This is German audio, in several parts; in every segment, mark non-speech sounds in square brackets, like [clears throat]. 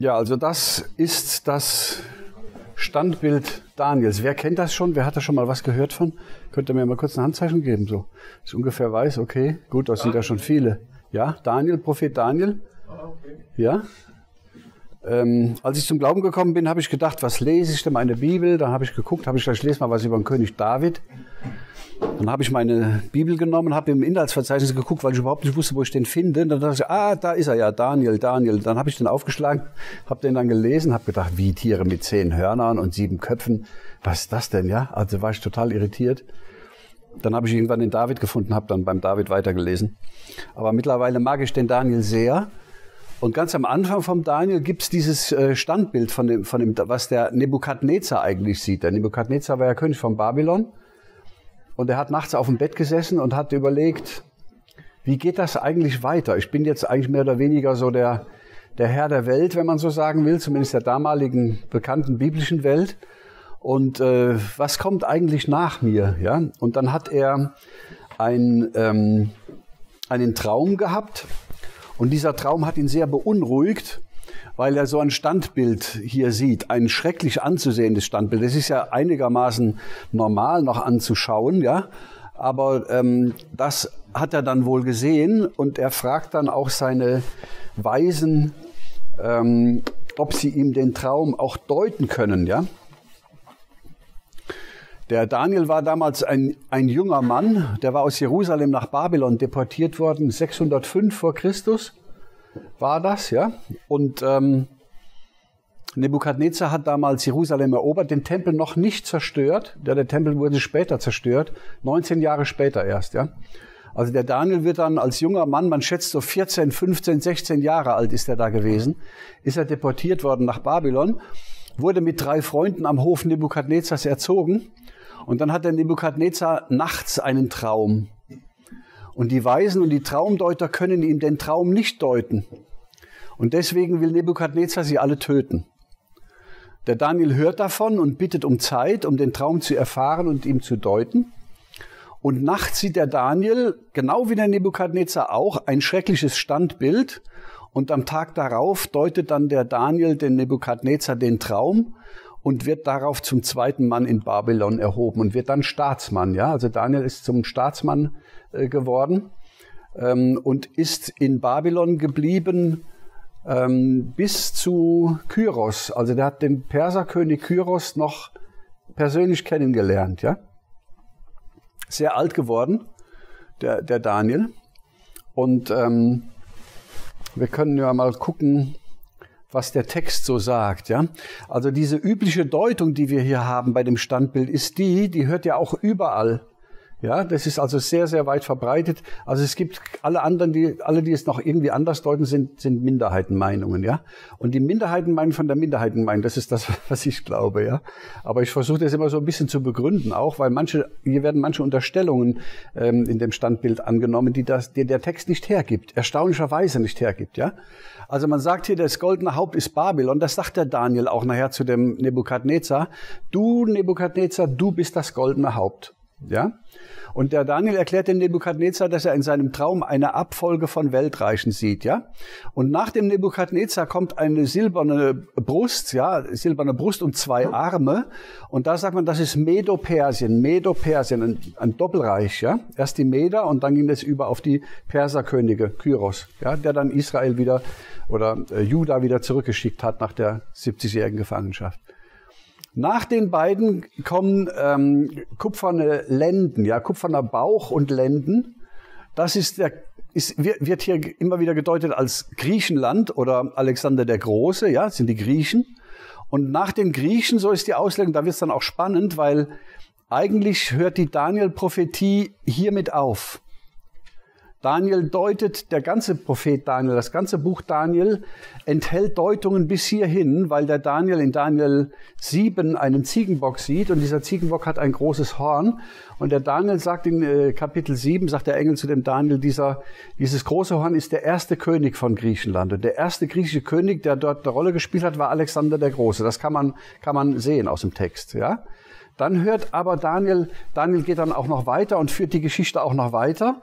Ja, also das ist das Standbild Daniels. Wer kennt das schon? Wer hat da schon mal was gehört von? Könnt ihr mir mal kurz ein Handzeichen geben, so. Ich ungefähr weiß, okay, gut, das sind ja schon viele. Ja, Daniel, Prophet Daniel. Ja. Ähm, als ich zum Glauben gekommen bin, habe ich gedacht, was lese ich denn meine Bibel? Dann habe ich geguckt, habe ich gesagt, ich lese mal was über den König David. Dann habe ich meine Bibel genommen, habe im Inhaltsverzeichnis geguckt, weil ich überhaupt nicht wusste, wo ich den finde. Dann dachte ich, ah, da ist er ja, Daniel, Daniel. Dann habe ich den aufgeschlagen, habe den dann gelesen, habe gedacht, wie Tiere mit zehn Hörnern und sieben Köpfen. Was ist das denn, ja? Also war ich total irritiert. Dann habe ich irgendwann den David gefunden, habe dann beim David weitergelesen. Aber mittlerweile mag ich den Daniel sehr. Und ganz am Anfang vom Daniel gibt's dieses äh, Standbild von dem, von dem, was der Nebukadnezar eigentlich sieht. Der Nebukadnezar war ja König von Babylon. Und er hat nachts auf dem Bett gesessen und hat überlegt, wie geht das eigentlich weiter? Ich bin jetzt eigentlich mehr oder weniger so der, der Herr der Welt, wenn man so sagen will, zumindest der damaligen bekannten biblischen Welt. Und äh, was kommt eigentlich nach mir? Ja? Und dann hat er ein, ähm, einen Traum gehabt. Und dieser Traum hat ihn sehr beunruhigt weil er so ein Standbild hier sieht, ein schrecklich anzusehendes Standbild. Das ist ja einigermaßen normal noch anzuschauen, ja. Aber ähm, das hat er dann wohl gesehen und er fragt dann auch seine Weisen, ähm, ob sie ihm den Traum auch deuten können, ja. Der Daniel war damals ein, ein junger Mann, der war aus Jerusalem nach Babylon deportiert worden, 605 vor Christus war das, ja. Und ähm, Nebukadnezar hat damals Jerusalem erobert, den Tempel noch nicht zerstört. Ja, der Tempel wurde später zerstört, 19 Jahre später erst, ja. Also der Daniel wird dann als junger Mann, man schätzt so 14, 15, 16 Jahre alt ist er da gewesen, ist er deportiert worden nach Babylon, wurde mit drei Freunden am Hof Nebukadnezars erzogen und dann hat der Nebukadnezar nachts einen Traum. Und die Weisen und die Traumdeuter können ihm den Traum nicht deuten. Und deswegen will Nebukadnezar sie alle töten. Der Daniel hört davon und bittet um Zeit, um den Traum zu erfahren und ihm zu deuten. Und nachts sieht der Daniel, genau wie der Nebukadnezar auch, ein schreckliches Standbild. Und am Tag darauf deutet dann der Daniel den Nebukadnezar den Traum und wird darauf zum zweiten Mann in Babylon erhoben und wird dann Staatsmann. Ja, also Daniel ist zum Staatsmann äh, geworden ähm, und ist in Babylon geblieben ähm, bis zu Kyros. Also der hat den Perserkönig Kyros noch persönlich kennengelernt. Ja, sehr alt geworden, der, der Daniel. Und ähm, wir können ja mal gucken, was der Text so sagt, ja. Also diese übliche Deutung, die wir hier haben bei dem Standbild, ist die, die hört ja auch überall ja, das ist also sehr, sehr weit verbreitet. Also es gibt alle anderen, die, alle, die es noch irgendwie anders deuten, sind, sind Minderheitenmeinungen, ja. Und die Minderheitenmeinung von der Minderheitenmeinung, das ist das, [laughs] was ich glaube, ja. Aber ich versuche das immer so ein bisschen zu begründen, auch weil manche, hier werden manche Unterstellungen ähm, in dem Standbild angenommen, die das, die der Text nicht hergibt, erstaunlicherweise nicht hergibt, ja. Also man sagt hier, das goldene Haupt ist Babylon. Das sagt der Daniel auch nachher zu dem Nebukadnezar. Du, Nebukadnezar, du bist das goldene Haupt. Ja? Und der Daniel erklärt dem Nebukadnezar, dass er in seinem Traum eine Abfolge von Weltreichen sieht, ja? Und nach dem Nebukadnezar kommt eine silberne Brust, ja, silberne Brust und zwei Arme. Und da sagt man, das ist Medo-Persien, Medo-Persien, ein, ein, Doppelreich, ja? Erst die Meder und dann ging es über auf die Perserkönige, Kyros, ja, der dann Israel wieder oder äh, Juda wieder zurückgeschickt hat nach der 70-jährigen Gefangenschaft. Nach den beiden kommen ähm, kupferne Lenden, ja, kupferner Bauch und Lenden. Das ist der, ist, wird hier immer wieder gedeutet als Griechenland oder Alexander der Große, ja, das sind die Griechen. Und nach den Griechen, so ist die Auslegung, da wird es dann auch spannend, weil eigentlich hört die Daniel-Prophetie hiermit auf. Daniel deutet, der ganze Prophet Daniel, das ganze Buch Daniel enthält Deutungen bis hierhin, weil der Daniel in Daniel 7 einen Ziegenbock sieht und dieser Ziegenbock hat ein großes Horn. Und der Daniel sagt in äh, Kapitel 7, sagt der Engel zu dem Daniel, dieser, dieses große Horn ist der erste König von Griechenland. Und der erste griechische König, der dort eine Rolle gespielt hat, war Alexander der Große. Das kann man, kann man sehen aus dem Text, ja. Dann hört aber Daniel, Daniel geht dann auch noch weiter und führt die Geschichte auch noch weiter.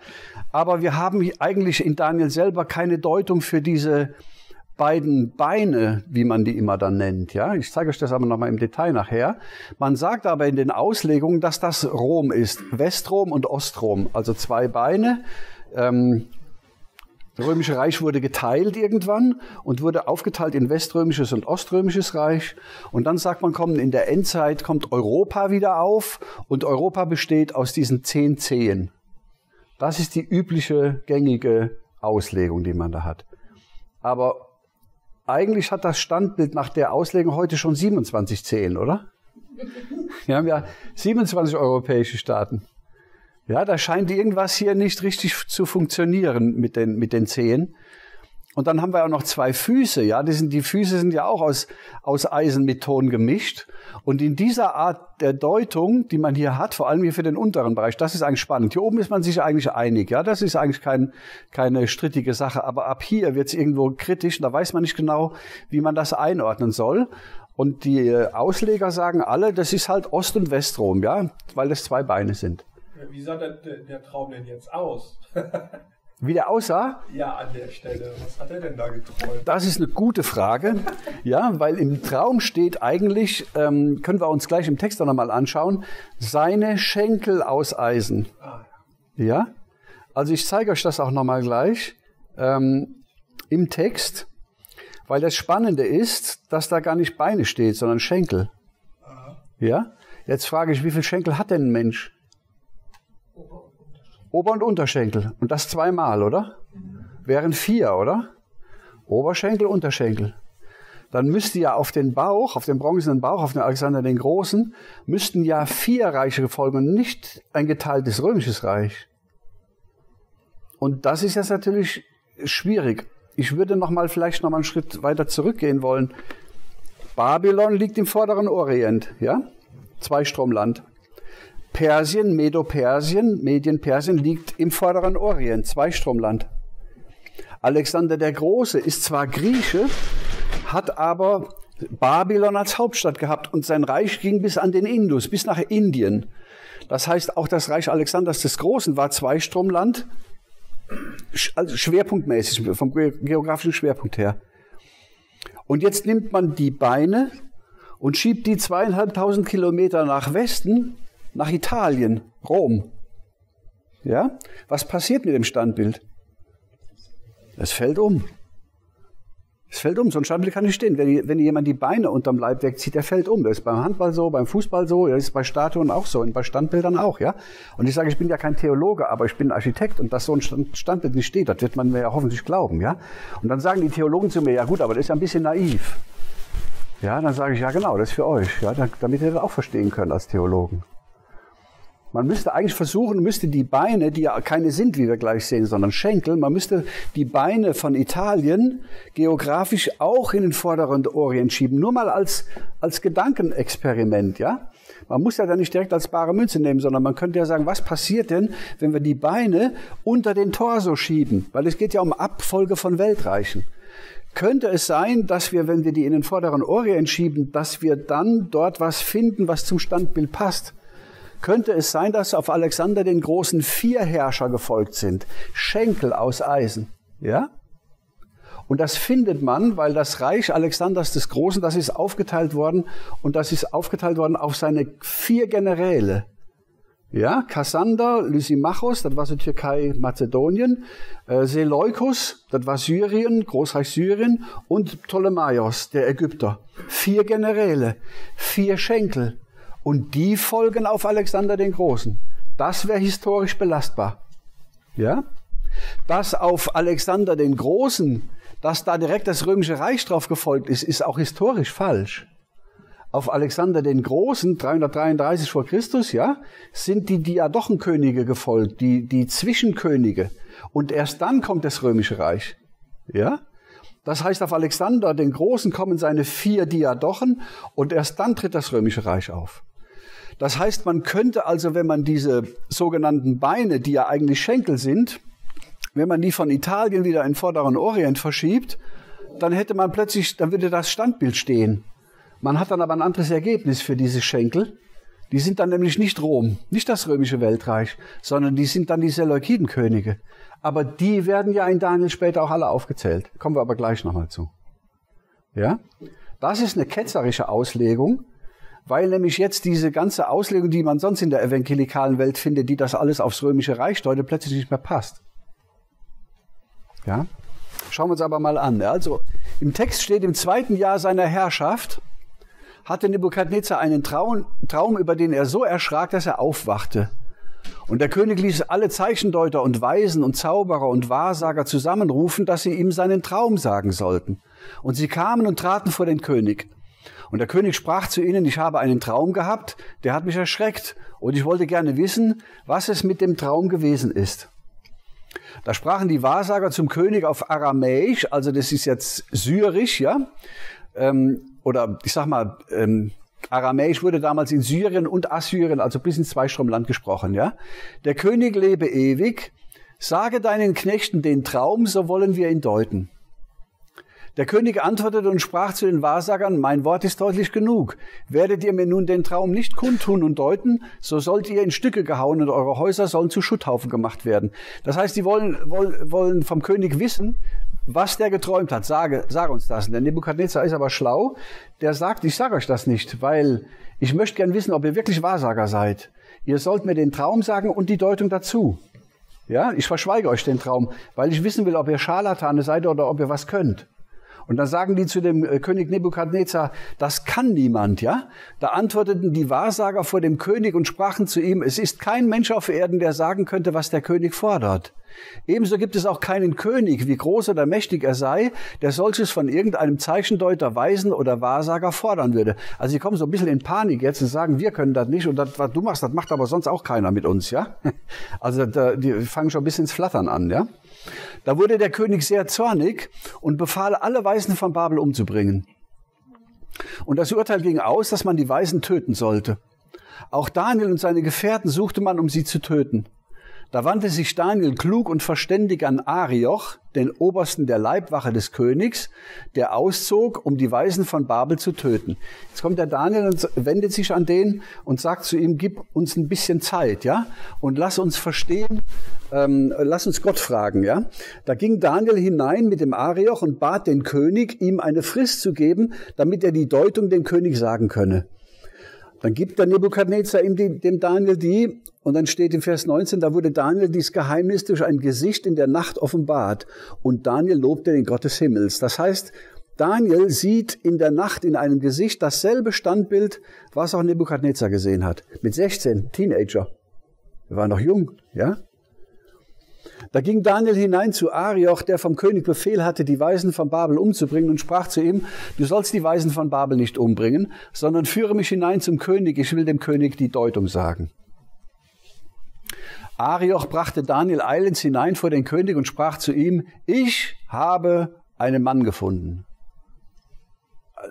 Aber wir haben eigentlich in Daniel selber keine Deutung für diese beiden Beine, wie man die immer dann nennt. Ja, ich zeige euch das aber nochmal im Detail nachher. Man sagt aber in den Auslegungen, dass das Rom ist, Westrom und Ostrom, also zwei Beine. Ähm, Römische Reich wurde geteilt irgendwann und wurde aufgeteilt in Weströmisches und Oströmisches Reich. Und dann sagt man, kommen in der Endzeit kommt Europa wieder auf und Europa besteht aus diesen zehn Zehen. Das ist die übliche, gängige Auslegung, die man da hat. Aber eigentlich hat das Standbild nach der Auslegung heute schon 27 Zehen, oder? [laughs] Wir haben ja 27 europäische Staaten. Ja, da scheint irgendwas hier nicht richtig zu funktionieren mit den, mit den Zehen. Und dann haben wir auch noch zwei Füße, ja, die, sind, die Füße sind ja auch aus, aus Eisen mit Ton gemischt. Und in dieser Art der Deutung, die man hier hat, vor allem hier für den unteren Bereich, das ist eigentlich spannend. Hier oben ist man sich eigentlich einig, ja, das ist eigentlich kein, keine strittige Sache. Aber ab hier wird es irgendwo kritisch, da weiß man nicht genau, wie man das einordnen soll. Und die Ausleger sagen alle, das ist halt Ost- und Westrom, ja, weil das zwei Beine sind. Wie sah der, der Traum denn jetzt aus? [laughs] Wie der aussah? Ja, an der Stelle. Was hat er denn da geträumt? Das ist eine gute Frage. Ja, weil im Traum steht eigentlich, ähm, können wir uns gleich im Text auch nochmal anschauen, seine Schenkel aus Eisen. Ah, ja. ja. Also ich zeige euch das auch nochmal gleich ähm, im Text, weil das Spannende ist, dass da gar nicht Beine steht, sondern Schenkel. Aha. Ja. Jetzt frage ich, wie viele Schenkel hat denn ein Mensch? Ober- und Unterschenkel. Und das zweimal, oder? Wären vier, oder? Oberschenkel, Unterschenkel. Dann müsste ja auf den Bauch, auf den bronzenen Bauch, auf den Alexander den Großen, müssten ja vier Reiche folgen und nicht ein geteiltes römisches Reich. Und das ist jetzt natürlich schwierig. Ich würde noch mal vielleicht noch mal einen Schritt weiter zurückgehen wollen. Babylon liegt im vorderen Orient, ja? Zweistromland. Persien, Medo-Persien, Medien-Persien liegt im vorderen Orient, Zweistromland. Alexander der Große ist zwar Grieche, hat aber Babylon als Hauptstadt gehabt und sein Reich ging bis an den Indus, bis nach Indien. Das heißt, auch das Reich Alexanders des Großen war Zweistromland, also schwerpunktmäßig, vom geografischen Schwerpunkt her. Und jetzt nimmt man die Beine und schiebt die zweieinhalbtausend Kilometer nach Westen nach Italien, Rom. Ja? Was passiert mit dem Standbild? Es fällt um. Es fällt um. So ein Standbild kann nicht stehen. Wenn, wenn jemand die Beine unterm Leib wegzieht, der fällt um. Das ist beim Handball so, beim Fußball so, das ist bei Statuen auch so und bei Standbildern auch, ja. Und ich sage, ich bin ja kein Theologe, aber ich bin Architekt und dass so ein Standbild nicht steht, das wird man mir ja hoffentlich glauben, ja. Und dann sagen die Theologen zu mir, ja gut, aber das ist ja ein bisschen naiv. Ja, dann sage ich, ja genau, das ist für euch, ja, damit ihr das auch verstehen könnt als Theologen. Man müsste eigentlich versuchen, müsste die Beine, die ja keine sind, wie wir gleich sehen, sondern Schenkel, man müsste die Beine von Italien geografisch auch in den vorderen Orient schieben. Nur mal als, als Gedankenexperiment, ja? Man muss ja da nicht direkt als bare Münze nehmen, sondern man könnte ja sagen, was passiert denn, wenn wir die Beine unter den Torso schieben? Weil es geht ja um Abfolge von Weltreichen. Könnte es sein, dass wir, wenn wir die in den vorderen Orient schieben, dass wir dann dort was finden, was zum Standbild passt? Könnte es sein, dass auf Alexander den Großen vier Herrscher gefolgt sind. Schenkel aus Eisen. Ja? Und das findet man, weil das Reich Alexanders des Großen, das ist aufgeteilt worden und das ist aufgeteilt worden auf seine vier Generäle. Ja, Kassander, Lysimachos, das war so Türkei, Mazedonien, äh, Seleukus, das war Syrien, Großreich Syrien und Ptolemaios, der Ägypter. Vier Generäle, vier Schenkel, und die folgen auf Alexander den Großen. Das wäre historisch belastbar. Ja? Dass auf Alexander den Großen, dass da direkt das römische Reich drauf gefolgt ist, ist auch historisch falsch. Auf Alexander den Großen, 333 vor Christus, ja, sind die Diadochenkönige gefolgt, die, die Zwischenkönige. Und erst dann kommt das römische Reich. Ja? Das heißt, auf Alexander den Großen kommen seine vier Diadochen und erst dann tritt das römische Reich auf. Das heißt, man könnte also, wenn man diese sogenannten Beine, die ja eigentlich Schenkel sind, wenn man die von Italien wieder in vorderen Orient verschiebt, dann hätte man plötzlich, dann würde das Standbild stehen. Man hat dann aber ein anderes Ergebnis für diese Schenkel. Die sind dann nämlich nicht Rom, nicht das römische Weltreich, sondern die sind dann die Seleukidenkönige. Aber die werden ja in Daniel später auch alle aufgezählt. Kommen wir aber gleich nochmal zu. Ja? Das ist eine ketzerische Auslegung, weil nämlich jetzt diese ganze Auslegung, die man sonst in der evangelikalen Welt findet, die das alles aufs römische Reich deutet, plötzlich nicht mehr passt. Ja? Schauen wir uns aber mal an. Also im Text steht, im zweiten Jahr seiner Herrschaft hatte Nebukadnezar einen Traum, Traum, über den er so erschrak, dass er aufwachte. Und der König ließ alle Zeichendeuter und Weisen und Zauberer und Wahrsager zusammenrufen, dass sie ihm seinen Traum sagen sollten. Und sie kamen und traten vor den König. Und der König sprach zu ihnen, ich habe einen Traum gehabt, der hat mich erschreckt, und ich wollte gerne wissen, was es mit dem Traum gewesen ist. Da sprachen die Wahrsager zum König auf Aramäisch, also das ist jetzt Syrisch, ja, ähm, oder ich sag mal, ähm, Aramäisch wurde damals in Syrien und Assyrien, also bis ins Zweistromland gesprochen, ja. Der König lebe ewig, sage deinen Knechten den Traum, so wollen wir ihn deuten. Der König antwortete und sprach zu den Wahrsagern, mein Wort ist deutlich genug. Werdet ihr mir nun den Traum nicht kundtun und deuten, so sollt ihr in Stücke gehauen und eure Häuser sollen zu Schutthaufen gemacht werden. Das heißt, die wollen, wollen, vom König wissen, was der geträumt hat. Sage, sag uns das. Und der Nebukadnezar ist aber schlau. Der sagt, ich sage euch das nicht, weil ich möchte gern wissen, ob ihr wirklich Wahrsager seid. Ihr sollt mir den Traum sagen und die Deutung dazu. Ja, ich verschweige euch den Traum, weil ich wissen will, ob ihr Scharlatane seid oder ob ihr was könnt. Und dann sagen die zu dem äh, König Nebukadnezar, das kann niemand, ja? Da antworteten die Wahrsager vor dem König und sprachen zu ihm, es ist kein Mensch auf Erden, der sagen könnte, was der König fordert. Ebenso gibt es auch keinen König, wie groß oder mächtig er sei, der solches von irgendeinem Zeichendeuter, Weisen oder Wahrsager fordern würde. Also sie kommen so ein bisschen in Panik jetzt und sagen, wir können das nicht und das, was du machst, das macht aber sonst auch keiner mit uns, ja? [laughs] Also die fangen schon ein bisschen ins Flattern an, ja? Da wurde der König sehr zornig und befahl, alle Weisen von Babel umzubringen. Und das Urteil ging aus, dass man die Weisen töten sollte. Auch Daniel und seine Gefährten suchte man, um sie zu töten. Da wandte sich Daniel klug und verständig an Arioch, den Obersten der Leibwache des Königs, der auszog, um die Weisen von Babel zu töten. Jetzt kommt der Daniel und wendet sich an den und sagt zu ihm, gib uns ein bisschen Zeit, ja, und lass uns verstehen, ähm, lass uns Gott fragen, ja. Da ging Daniel hinein mit dem Arioch und bat den König, ihm eine Frist zu geben, damit er die Deutung dem König sagen könne. Dann gibt der Nebukadnezar ihm die, dem Daniel die, und dann steht im Vers 19, da wurde Daniel dieses Geheimnis durch ein Gesicht in der Nacht offenbart. Und Daniel lobte den Gott des Himmels. Das heißt, Daniel sieht in der Nacht in einem Gesicht dasselbe Standbild, was auch Nebukadnezar gesehen hat. Mit 16, Teenager. Er war noch jung, ja? Da ging Daniel hinein zu Arioch, der vom König Befehl hatte, die Weisen von Babel umzubringen, und sprach zu ihm, du sollst die Weisen von Babel nicht umbringen, sondern führe mich hinein zum König, ich will dem König die Deutung sagen. Arioch brachte Daniel eilends hinein vor den König und sprach zu ihm, ich habe einen Mann gefunden.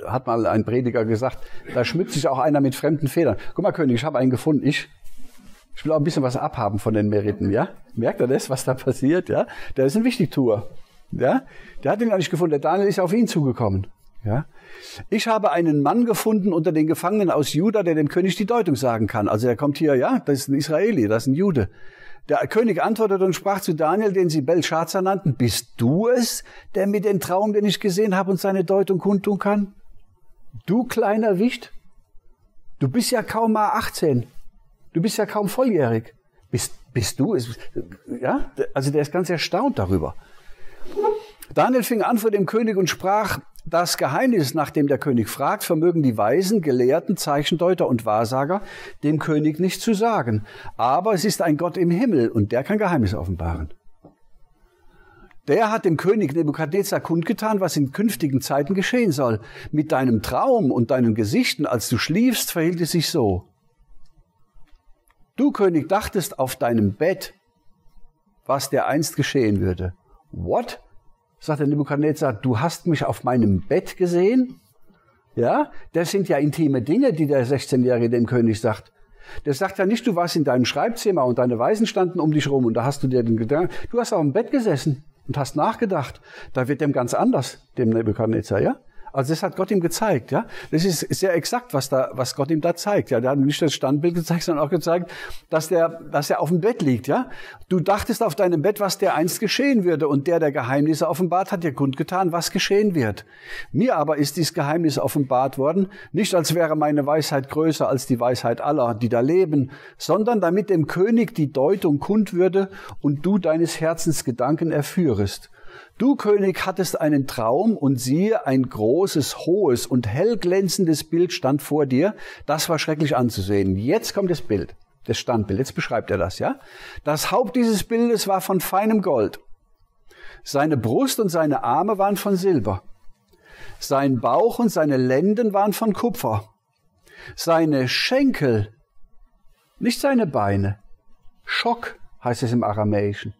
Hat mal ein Prediger gesagt, da schmückt sich auch einer mit fremden Federn. Guck mal, König, ich habe einen gefunden, ich ich will auch ein bisschen was abhaben von den Meriten, ja? Merkt er das, was da passiert, ja? Der ist ein Wichtigtour, ja? Der hat ihn gar nicht gefunden. Der Daniel ist auf ihn zugekommen, ja? Ich habe einen Mann gefunden unter den Gefangenen aus Juda, der dem König die Deutung sagen kann. Also er kommt hier, ja, das ist ein Israeli, das ist ein Jude. Der König antwortete und sprach zu Daniel, den sie Belshazzar nannten, bist du es, der mit dem Traum, den ich gesehen habe und seine Deutung kundtun kann? Du kleiner Wicht? Du bist ja kaum mal 18. Du bist ja kaum volljährig. Bist, bist du? Ja, also der ist ganz erstaunt darüber. Daniel fing an vor dem König und sprach, das Geheimnis, nach dem der König fragt, vermögen die Weisen, Gelehrten, Zeichendeuter und Wahrsager dem König nicht zu sagen. Aber es ist ein Gott im Himmel und der kann Geheimnisse offenbaren. Der hat dem König Nebukadnezar kundgetan, was in künftigen Zeiten geschehen soll. Mit deinem Traum und deinen Gesichten, als du schliefst, verhielt es sich so. Du König dachtest auf deinem Bett, was dir einst geschehen würde. What? Sagt der Nebukadnezar, du hast mich auf meinem Bett gesehen? Ja, das sind ja intime Dinge, die der 16-Jährige dem König sagt. Der sagt ja nicht, du warst in deinem Schreibzimmer und deine Weisen standen um dich rum und da hast du dir den Gedanken, du hast auf dem Bett gesessen und hast nachgedacht. Da wird dem ganz anders, dem Nebukadnezar, ja? Also das hat Gott ihm gezeigt, ja. Das ist sehr exakt, was da, was Gott ihm da zeigt. Ja, der hat nicht das Standbild gezeigt, sondern auch gezeigt, dass der, dass er auf dem Bett liegt, ja. Du dachtest auf deinem Bett, was der einst geschehen würde, und der, der Geheimnisse offenbart, hat dir kundgetan, was geschehen wird. Mir aber ist dieses Geheimnis offenbart worden, nicht als wäre meine Weisheit größer als die Weisheit aller, die da leben, sondern damit dem König die Deutung kund würde und du deines Herzens Gedanken erführest. Du, König, hattest einen Traum und siehe, ein großes, hohes und hellglänzendes Bild stand vor dir. Das war schrecklich anzusehen. Jetzt kommt das Bild, das Standbild. Jetzt beschreibt er das, ja? Das Haupt dieses Bildes war von feinem Gold. Seine Brust und seine Arme waren von Silber. Sein Bauch und seine Lenden waren von Kupfer. Seine Schenkel, nicht seine Beine. Schock heißt es im Aramäischen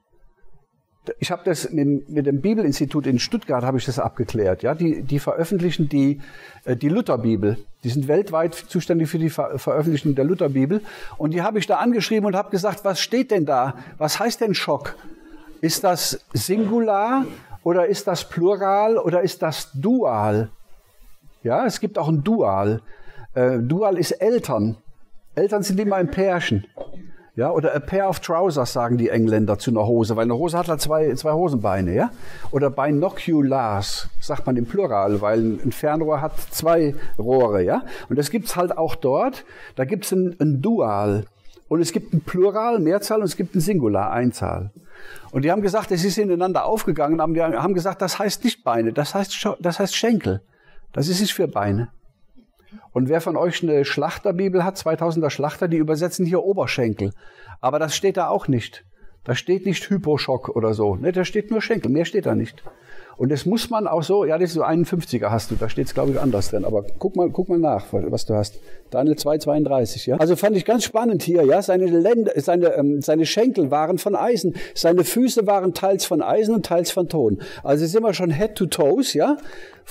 ich habe das mit, mit, dem Bibelinstitut in Stuttgart habe ich das abgeklärt. Ja, die, die veröffentlichen die äh, die Lutherbibel. Die sind weltweit zuständig für die Ver Veröffentlichung der Lutherbibel. Und die habe ich da angeschrieben und habe gesagt, was steht denn da? Was heißt denn Schock? Ist das Singular oder ist das Plural oder ist das Dual? Ja, es gibt auch ein Dual. Äh, Dual ist Eltern. Eltern sind immer ein Pärchen. Ja, oder a pair of trousers sagen die Engländer zu einer Hose, weil eine Hose hat halt zwei, zwei Hosenbeine, ja? Oder binoculars sagt man im Plural, weil ein Fernrohr hat zwei Rohre, ja? Und das gibt's halt auch dort. Da gibt's ein, ein Dual. Und es gibt ein Plural, Mehrzahl, und es gibt ein Singular, Einzahl. Und die haben gesagt, es ist ineinander aufgegangen, die haben gesagt, das heißt nicht Beine, das heißt, das heißt Schenkel. Das ist nicht für Beine. Und wer von euch eine Schlachterbibel hat, 2000er Schlachter, die übersetzen hier Oberschenkel. Aber das steht da auch nicht. Da steht nicht Hyposchock oder so. Ne, da steht nur Schenkel. Mehr steht da nicht. Und das muss man auch so, ja, das ist so 51er hast du, da steht es glaube ich anders drin, aber guck mal, guck mal nach, was du hast. Daniel 2,32, ja. Also fand ich ganz spannend hier, ja, seine Lände, seine, ähm, seine Schenkel waren von Eisen, seine Füße waren teils von Eisen und teils von Ton. Also sind wir schon head to toes, ja.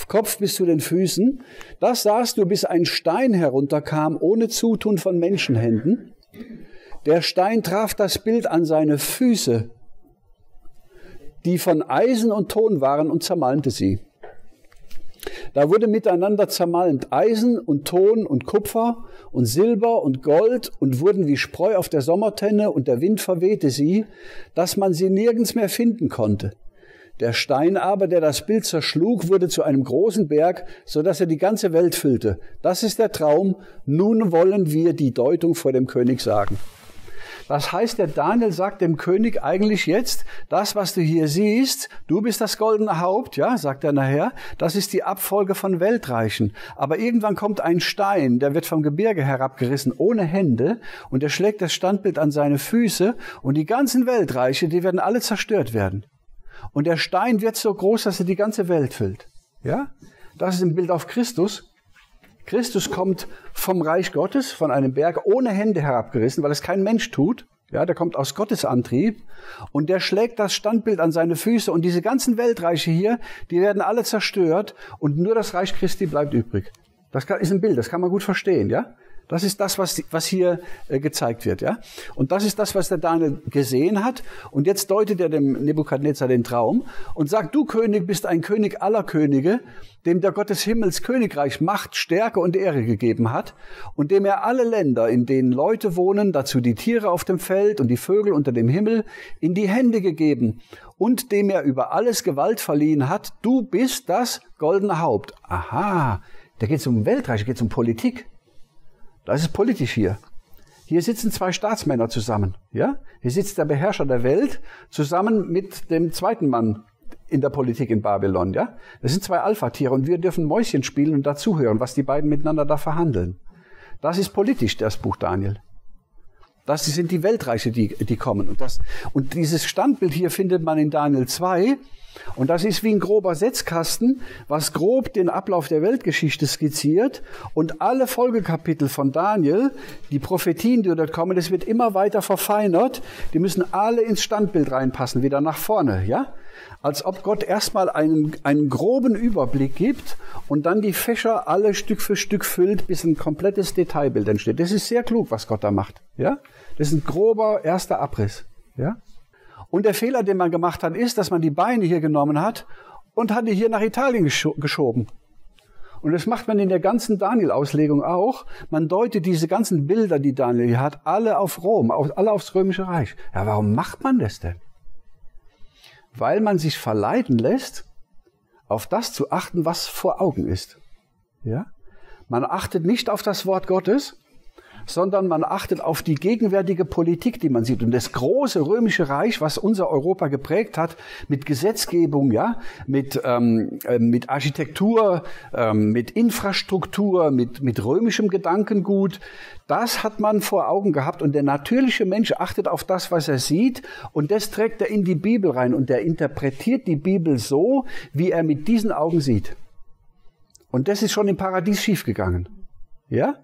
Kopf bis zu den Füßen. Das sahst du, bis ein Stein herunterkam, ohne Zutun von Menschenhänden. Der Stein traf das Bild an seine Füße die von Eisen und Ton waren und zermalmte sie. Da wurde miteinander zermalmt Eisen und Ton und Kupfer und Silber und Gold und wurden wie Spreu auf der Sommertenne und der Wind verwehte sie, dass man sie nirgends mehr finden konnte. Der Stein aber, der das Bild zerschlug, wurde zu einem großen Berg, so dass er die ganze Welt füllte. Das ist der Traum. Nun wollen wir die Deutung vor dem König sagen. Das heißt, der Daniel sagt dem König eigentlich jetzt, das, was du hier siehst, du bist das goldene Haupt, ja, sagt er nachher, das ist die Abfolge von Weltreichen. Aber irgendwann kommt ein Stein, der wird vom Gebirge herabgerissen, ohne Hände, und er schlägt das Standbild an seine Füße, und die ganzen Weltreiche, die werden alle zerstört werden. Und der Stein wird so groß, dass er die ganze Welt füllt. Ja? Das ist ein Bild auf Christus. Christus kommt vom Reich Gottes, von einem Berg ohne Hände herabgerissen, weil es kein Mensch tut. Ja, der kommt aus Gottes Antrieb und der schlägt das Standbild an seine Füße und diese ganzen Weltreiche hier, die werden alle zerstört und nur das Reich Christi bleibt übrig. Das ist ein Bild, das kann man gut verstehen, ja? Das ist das, was, was hier äh, gezeigt wird, ja. Und das ist das, was der Daniel gesehen hat. Und jetzt deutet er dem Nebukadnezar den Traum und sagt, du König bist ein König aller Könige, dem der Gott des Himmels Königreich Macht, Stärke und Ehre gegeben hat und dem er alle Länder, in denen Leute wohnen, dazu die Tiere auf dem Feld und die Vögel unter dem Himmel, in die Hände gegeben und dem er über alles Gewalt verliehen hat. Du bist das goldene Haupt. Aha, da geht es um Weltreich, da geht es um Politik. Das ist politisch hier. Hier sitzen zwei Staatsmänner zusammen. Ja? Hier sitzt der Beherrscher der Welt zusammen mit dem zweiten Mann in der Politik in Babylon. Ja? Das sind zwei Alpha-Tiere und wir dürfen Mäuschen spielen und dazuhören, was die beiden miteinander da verhandeln. Das ist politisch, das Buch Daniel. Das sind die Weltreiche, die, die kommen. Und, das, und dieses Standbild hier findet man in Daniel 2. Und das ist wie ein grober Setzkasten, was grob den Ablauf der Weltgeschichte skizziert. Und alle Folgekapitel von Daniel, die Prophetien, die dort kommen, das wird immer weiter verfeinert. Die müssen alle ins Standbild reinpassen, wieder nach vorne, ja? Als ob Gott erstmal einen, einen groben Überblick gibt und dann die Fächer alle Stück für Stück füllt, bis ein komplettes Detailbild entsteht. Das ist sehr klug, was Gott da macht, ja? Das ist ein grober erster Abriss, ja? Und der Fehler, den man gemacht hat, ist, dass man die Beine hier genommen hat und hat die hier nach Italien geschoben. Und das macht man in der ganzen Daniel-Auslegung auch. Man deutet diese ganzen Bilder, die Daniel hier hat, alle auf Rom, alle aufs Römische Reich. Ja, warum macht man das denn? Weil man sich verleiten lässt, auf das zu achten, was vor Augen ist. Ja? Man achtet nicht auf das Wort Gottes, sondern man achtet auf die gegenwärtige Politik, die man sieht. Und das große römische Reich, was unser Europa geprägt hat, mit Gesetzgebung, ja, mit, ähm, äh, mit Architektur, ähm, mit Infrastruktur, mit, mit römischem Gedankengut, das hat man vor Augen gehabt. Und der natürliche Mensch achtet auf das, was er sieht, und das trägt er in die Bibel rein. Und er interpretiert die Bibel so, wie er mit diesen Augen sieht. Und das ist schon im Paradies schiefgegangen. Ja?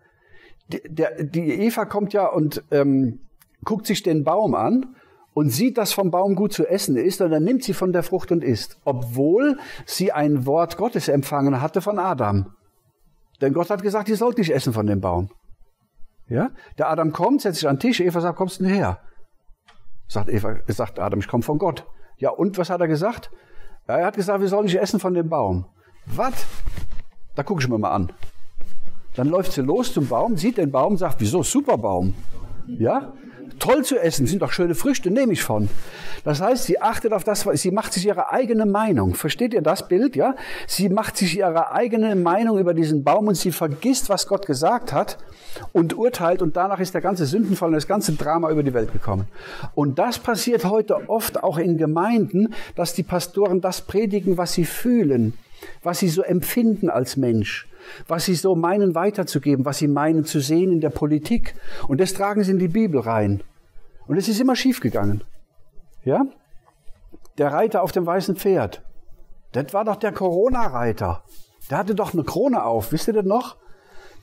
Der, die Eva kommt ja und ähm, guckt sich den Baum an und sieht, dass vom Baum gut zu essen ist, und dann nimmt sie von der Frucht und isst, obwohl sie ein Wort Gottes empfangen hatte von Adam. Denn Gott hat gesagt, ihr sollt nicht essen von dem Baum. Ja? Der Adam kommt, setzt sich an den Tisch, Eva sagt, kommst du denn her? Sagt Eva, sagt Adam, ich komme von Gott. Ja, und was hat er gesagt? Er hat gesagt, wir sollen nicht essen von dem Baum. Was? Da gucke ich mir mal an. Dann läuft sie los zum Baum, sieht den Baum, sagt, wieso, super Baum. Ja? Toll zu essen, sind doch schöne Früchte, nehme ich von. Das heißt, sie achtet auf das, sie macht sich ihre eigene Meinung. Versteht ihr das Bild, ja? Sie macht sich ihre eigene Meinung über diesen Baum und sie vergisst, was Gott gesagt hat und urteilt und danach ist der ganze Sündenfall und das ganze Drama über die Welt gekommen. Und das passiert heute oft auch in Gemeinden, dass die Pastoren das predigen, was sie fühlen, was sie so empfinden als Mensch was sie so meinen weiterzugeben, was sie meinen zu sehen in der Politik. Und das tragen sie in die Bibel rein. Und es ist immer schiefgegangen. Ja? Der Reiter auf dem weißen Pferd. Das war doch der Corona-Reiter. Der hatte doch eine Krone auf. Wisst ihr das noch?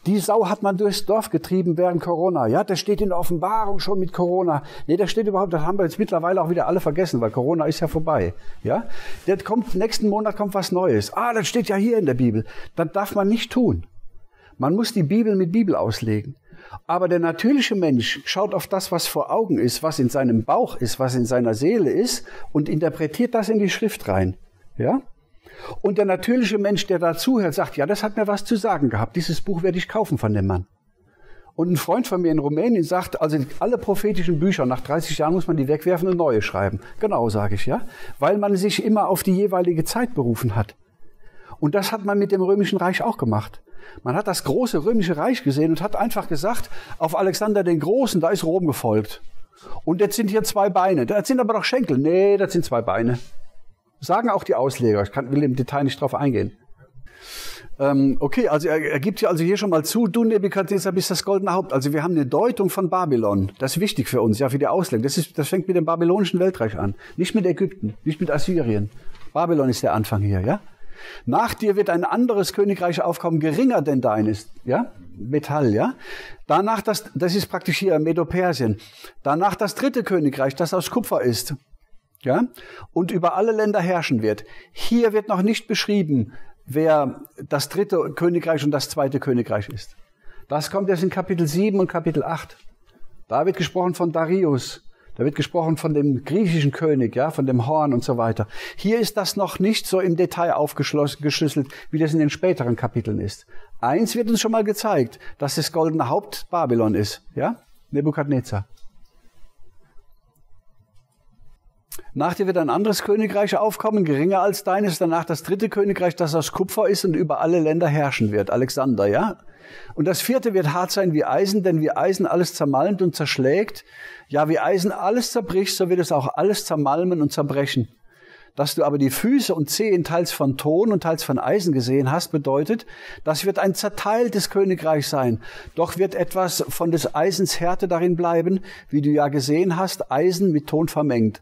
Die Sau hat man durchs Dorf getrieben während Corona. Ja, das steht in der Offenbarung schon mit Corona. Nee, das steht überhaupt, das haben wir jetzt mittlerweile auch wieder alle vergessen, weil Corona ist ja vorbei. Ja, das kommt, nächsten Monat kommt was Neues. Ah, das steht ja hier in der Bibel. Das darf man nicht tun. Man muss die Bibel mit Bibel auslegen. Aber der natürliche Mensch schaut auf das, was vor Augen ist, was in seinem Bauch ist, was in seiner Seele ist und interpretiert das in die Schrift rein. Ja? Und der natürliche Mensch, der da zuhört, sagt, ja, das hat mir was zu sagen gehabt. Dieses Buch werde ich kaufen von dem Mann. Und ein Freund von mir in Rumänien sagt, also alle prophetischen Bücher, nach 30 Jahren muss man die wegwerfen und neue schreiben. Genau, sage ich, ja. Weil man sich immer auf die jeweilige Zeit berufen hat. Und das hat man mit dem Römischen Reich auch gemacht. Man hat das große Römische Reich gesehen und hat einfach gesagt, auf Alexander den Großen, da ist Rom gefolgt. Und jetzt sind hier zwei Beine. Das sind aber doch Schenkel. Nee, das sind zwei Beine. Sagen auch die Ausleger. Ich kann, will im Detail nicht drauf eingehen. Ähm, okay, also er, er gibt ja also hier schon mal zu, du Nebukadnezar bist das goldene Haupt. Also wir haben eine Deutung von Babylon. Das ist wichtig für uns, ja, für die Auslegung. Das, ist, das fängt mit dem babylonischen Weltreich an. Nicht mit Ägypten, nicht mit Assyrien. Babylon ist der Anfang hier, ja? Nach dir wird ein anderes Königreich aufkommen, geringer denn deines, ja? Metall, ja? Danach das, das ist praktisch hier Medo-Persien. Danach das dritte Königreich, das aus Kupfer ist ja, und über alle Länder herrschen wird. Hier wird noch nicht beschrieben, wer das dritte Königreich und das zweite Königreich ist. Das kommt jetzt in Kapitel 7 und Kapitel 8. Da wird gesprochen von Darius. Da wird gesprochen von dem griechischen König, ja, von dem Horn und so weiter. Hier ist das noch nicht so im Detail aufgeschlüsselt, wie das in den späteren Kapiteln ist. Eins wird uns schon mal gezeigt, dass das goldene Haupt Babylon ist, ja, Nebukadnezar. Nach dir wird ein anderes Königreich aufkommen, geringer als deines, danach das dritte Königreich, das aus Kupfer ist und über alle Länder herrschen wird. Alexander, ja? Und das vierte wird hart sein wie Eisen, denn wie Eisen alles zermalmt und zerschlägt, ja, wie Eisen alles zerbricht, so wird es auch alles zermalmen und zerbrechen. Dass du aber die Füße und Zehen teils von Ton und teils von Eisen gesehen hast, bedeutet, das wird ein zerteiltes Königreich sein. Doch wird etwas von des Eisens Härte darin bleiben, wie du ja gesehen hast, Eisen mit Ton vermengt.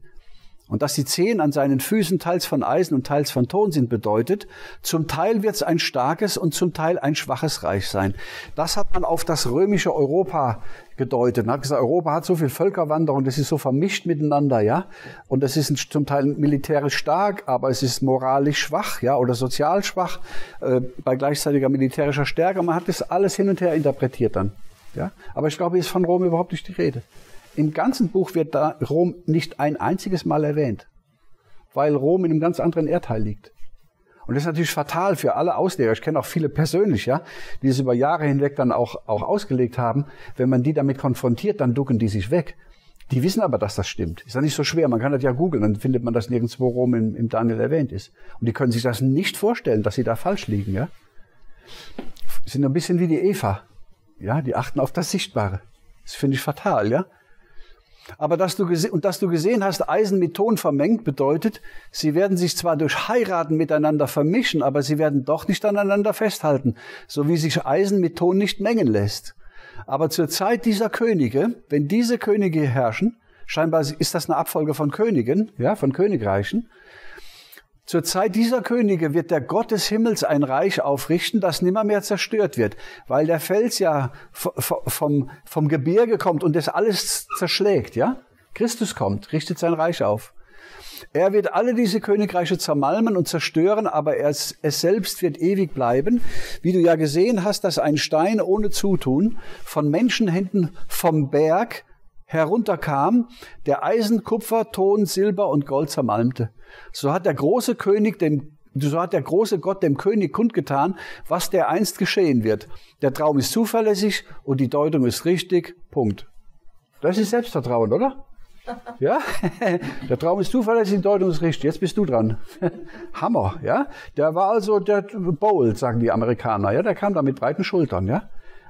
Und dass die Zehen an seinen Füßen teils von Eisen und teils von Ton sind, bedeutet, zum Teil wird es ein starkes und zum Teil ein schwaches Reich sein. Das hat man auf das römische Europa gedeutet. Man hat gesagt, Europa hat so viel Völkerwanderung, das ist so vermischt miteinander, ja. Und das ist zum Teil militärisch stark, aber es ist moralisch schwach, ja, oder sozial schwach, äh, bei gleichzeitiger militärischer Stärke. Man hat das alles hin und her interpretiert dann, ja. Aber ich glaube, hier ist von Rom überhaupt nicht die Rede. Im ganzen Buch wird da Rom nicht ein einziges Mal erwähnt, weil Rom in einem ganz anderen Erdteil liegt. Und das ist natürlich fatal für alle Ausleger. Ich kenne auch viele persönlich, ja, die es über Jahre hinweg dann auch, auch ausgelegt haben. Wenn man die damit konfrontiert, dann ducken die sich weg. Die wissen aber, dass das stimmt. Ist ja nicht so schwer. Man kann das ja googeln, dann findet man das nirgendwo rum im, im Daniel erwähnt ist. Und die können sich das nicht vorstellen, dass sie da falsch liegen, ja. Sind ein bisschen wie die Eva. Ja, die achten auf das Sichtbare. Das finde ich fatal, ja. Aber dass du und dass du gesehen hast, Eisen mit Ton vermengt, bedeutet, sie werden sich zwar durch Heiraten miteinander vermischen, aber sie werden doch nicht aneinander festhalten, so wie sich Eisen mit Ton nicht mengen lässt. Aber zur Zeit dieser Könige, wenn diese Könige herrschen, scheinbar ist das eine Abfolge von Königen, ja, von Königreichen, zur Zeit dieser Könige wird der Gott des Himmels ein Reich aufrichten, das nimmermehr zerstört wird, weil der Fels ja vom, vom Gebirge kommt und das alles zerschlägt, ja? Christus kommt, richtet sein Reich auf. Er wird alle diese Königreiche zermalmen und zerstören, aber er, es selbst wird ewig bleiben. Wie du ja gesehen hast, dass ein Stein ohne Zutun von Menschenhänden vom Berg herunterkam, der Eisen, Kupfer, Ton, Silber und Gold zermalmte. So hat der große König dem so hat der große Gott dem König kundgetan, was der einst geschehen wird. Der Traum ist zuverlässig und die Deutung ist richtig. Punkt. Das ist Selbstvertrauen, oder? [laughs] Ja? [laughs] Der Traum ist zuverlässig, die Deutung ist richtig. Jetzt bist du dran. [laughs] Hammer, ja? Der war also der bold, sagen die Amerikaner, ja? Der kam da mit breiten Schultern, ja?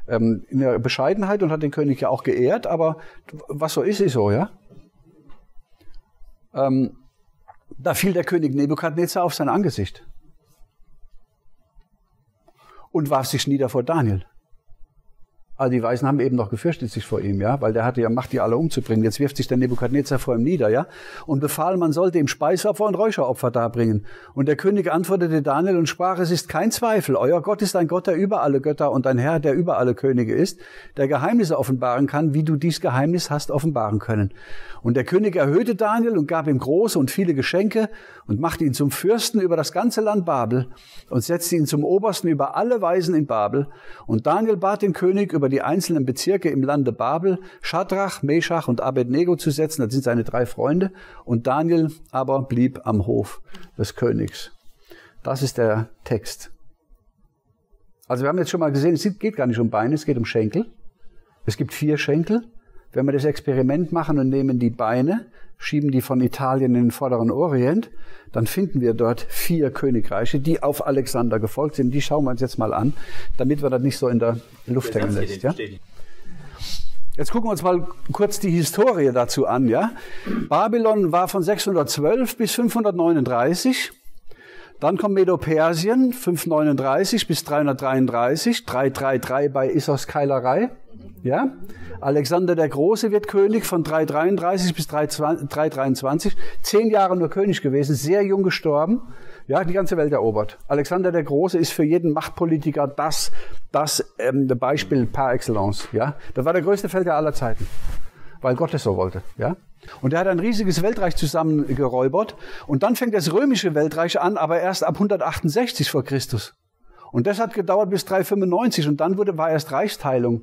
Ähm, in der Bescheidenheit und hat den König ja auch geehrt, aber was so ist, ist so, ja? Ähm, da fiel der König Nebukadnezar auf sein Angesicht und warf sich nieder vor Daniel. Also die Weisen haben eben noch gefürchtet sich vor ihm, ja, weil der hatte ja Macht, die alle umzubringen. Jetzt wirft sich der Nebukadnezar vor ihm nieder, ja, und befahl, man sollte ihm Speisopfer und Räucheropfer darbringen. Und der König antwortete Daniel und sprach, es ist kein Zweifel, euer Gott ist ein Gott, der über alle Götter und ein Herr, der über alle Könige ist, der Geheimnisse offenbaren kann, wie du dies Geheimnis hast offenbaren können. Und der König erhöhte Daniel und gab ihm große und viele Geschenke und machte ihn zum Fürsten über das ganze Land Babel und setzte ihn zum Obersten über alle Weisen in Babel. Und Daniel bat den König über über die einzelnen Bezirke im Lande Babel Schadrach, Meshach und Abednego zu setzen. Das sind seine drei Freunde. Und Daniel aber blieb am Hof des Königs. Das ist der Text. Also wir haben jetzt schon mal gesehen, es geht gar nicht um Beine, es geht um Schenkel. Es gibt vier Schenkel. Wenn wir das Experiment machen und nehmen die Beine, schieben die von Italien in den vorderen Orient, dann finden wir dort vier Königreiche, die auf Alexander gefolgt sind. Die schauen wir uns jetzt mal an, damit wir das nicht so in der Luft hängen lässt. Ja? Jetzt gucken wir uns mal kurz die Historie dazu an. Ja? Babylon war von 612 bis 539. Dann kommt Medo-Persien, 539 bis 333, 333 bei Issos Keilerei. Ja? Alexander der Große wird König von 333 bis 323. Zehn Jahre nur König gewesen, sehr jung gestorben. Ja, die ganze Welt erobert. Alexander der Große ist für jeden Machtpolitiker das, das ähm, Beispiel par excellence. Ja, das war der größte Feldherr aller Zeiten, weil Gott es so wollte. Ja, und er hat ein riesiges Weltreich zusammengeräubert. Und dann fängt das römische Weltreich an, aber erst ab 168 vor Christus. Und das hat gedauert bis 395 und dann wurde, war erst Reichsteilung.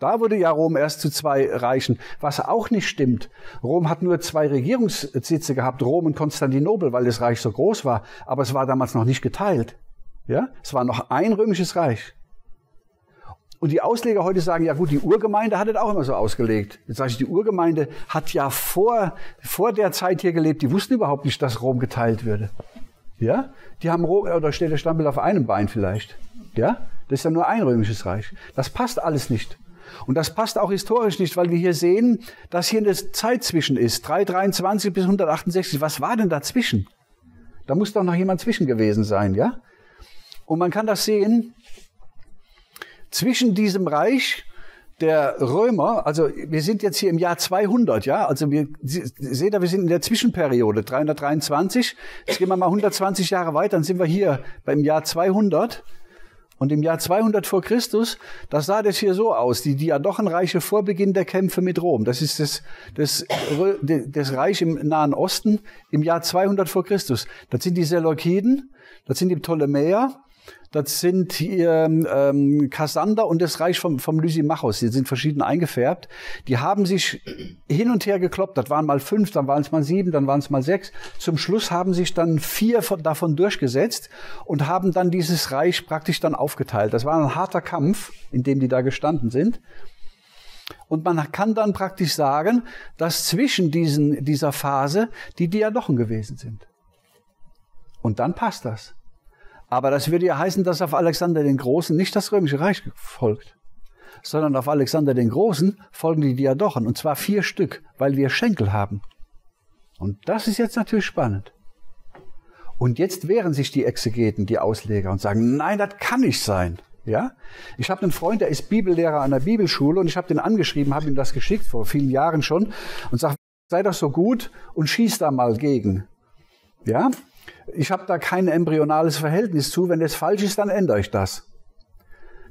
Da wurde ja Rom erst zu zwei Reichen, was auch nicht stimmt. Rom hat nur zwei Regierungssitze gehabt, Rom und Konstantinopel, weil das Reich so groß war, aber es war damals noch nicht geteilt. Ja, es war noch ein römisches Reich. Und die Ausleger heute sagen, ja gut, die Urgemeinde hat es auch immer so ausgelegt. Jetzt sage ich, die Urgemeinde hat ja vor, vor der Zeit hier gelebt, die wussten überhaupt nicht, dass Rom geteilt würde. Ja? Die haben Rom, oder steht der Stammbild auf einem Bein vielleicht. Ja? Das ist ja nur ein römisches Reich. Das passt alles nicht. Und das passt auch historisch nicht, weil wir hier sehen, dass hier eine Zeit zwischen ist. 323 bis 168. Was war denn dazwischen? Da muss doch noch jemand zwischen gewesen sein, ja? Und man kann das sehen, zwischen diesem Reich der Römer, also wir sind jetzt hier im Jahr 200, ja, also wir seht ihr, wir sind in der Zwischenperiode 323. Jetzt gehen wir mal 120 Jahre weiter, dann sind wir hier beim Jahr 200. Und im Jahr 200 vor Christus, da sah das hier so aus, die Diadochenreiche vor Beginn der Kämpfe mit Rom. Das ist das, das, das Reich im Nahen Osten im Jahr 200 vor Christus. Das sind die Seleukiden, das sind die Ptolemäer, Das sind hier ähm, Kassander und das Reich vom, vom Lysimachos. Die sind verschieden eingefärbt. Die haben sich hin und her gekloppt. Das waren mal fünf, dann waren es mal sieben, dann waren es mal sechs. Zum Schluss haben sich dann vier von, davon durchgesetzt und haben dann dieses Reich praktisch dann aufgeteilt. Das war ein harter Kampf, in dem die da gestanden sind. Und man kann dann praktisch sagen, dass zwischen diesen, dieser Phase die Diadochen gewesen sind. Und dann passt das. Aber das würde ja heißen, dass auf Alexander den Großen nicht das Römische Reich folgt, sondern auf Alexander den Großen folgen die Diadochen. Und zwar vier Stück, weil wir Schenkel haben. Und das ist jetzt natürlich spannend. Und jetzt wehren sich die Exegeten, die Ausleger, und sagen, nein, das kann nicht sein. Ja? Ich habe einen Freund, der ist Bibellehrer an der Bibelschule und ich habe den angeschrieben, habe ihm das geschickt vor vielen Jahren schon und sage, sei doch so gut und schieß da mal gegen. Ja? Ich habe da kein embryonales Verhältnis zu. Wenn das falsch ist, dann ändere ich das.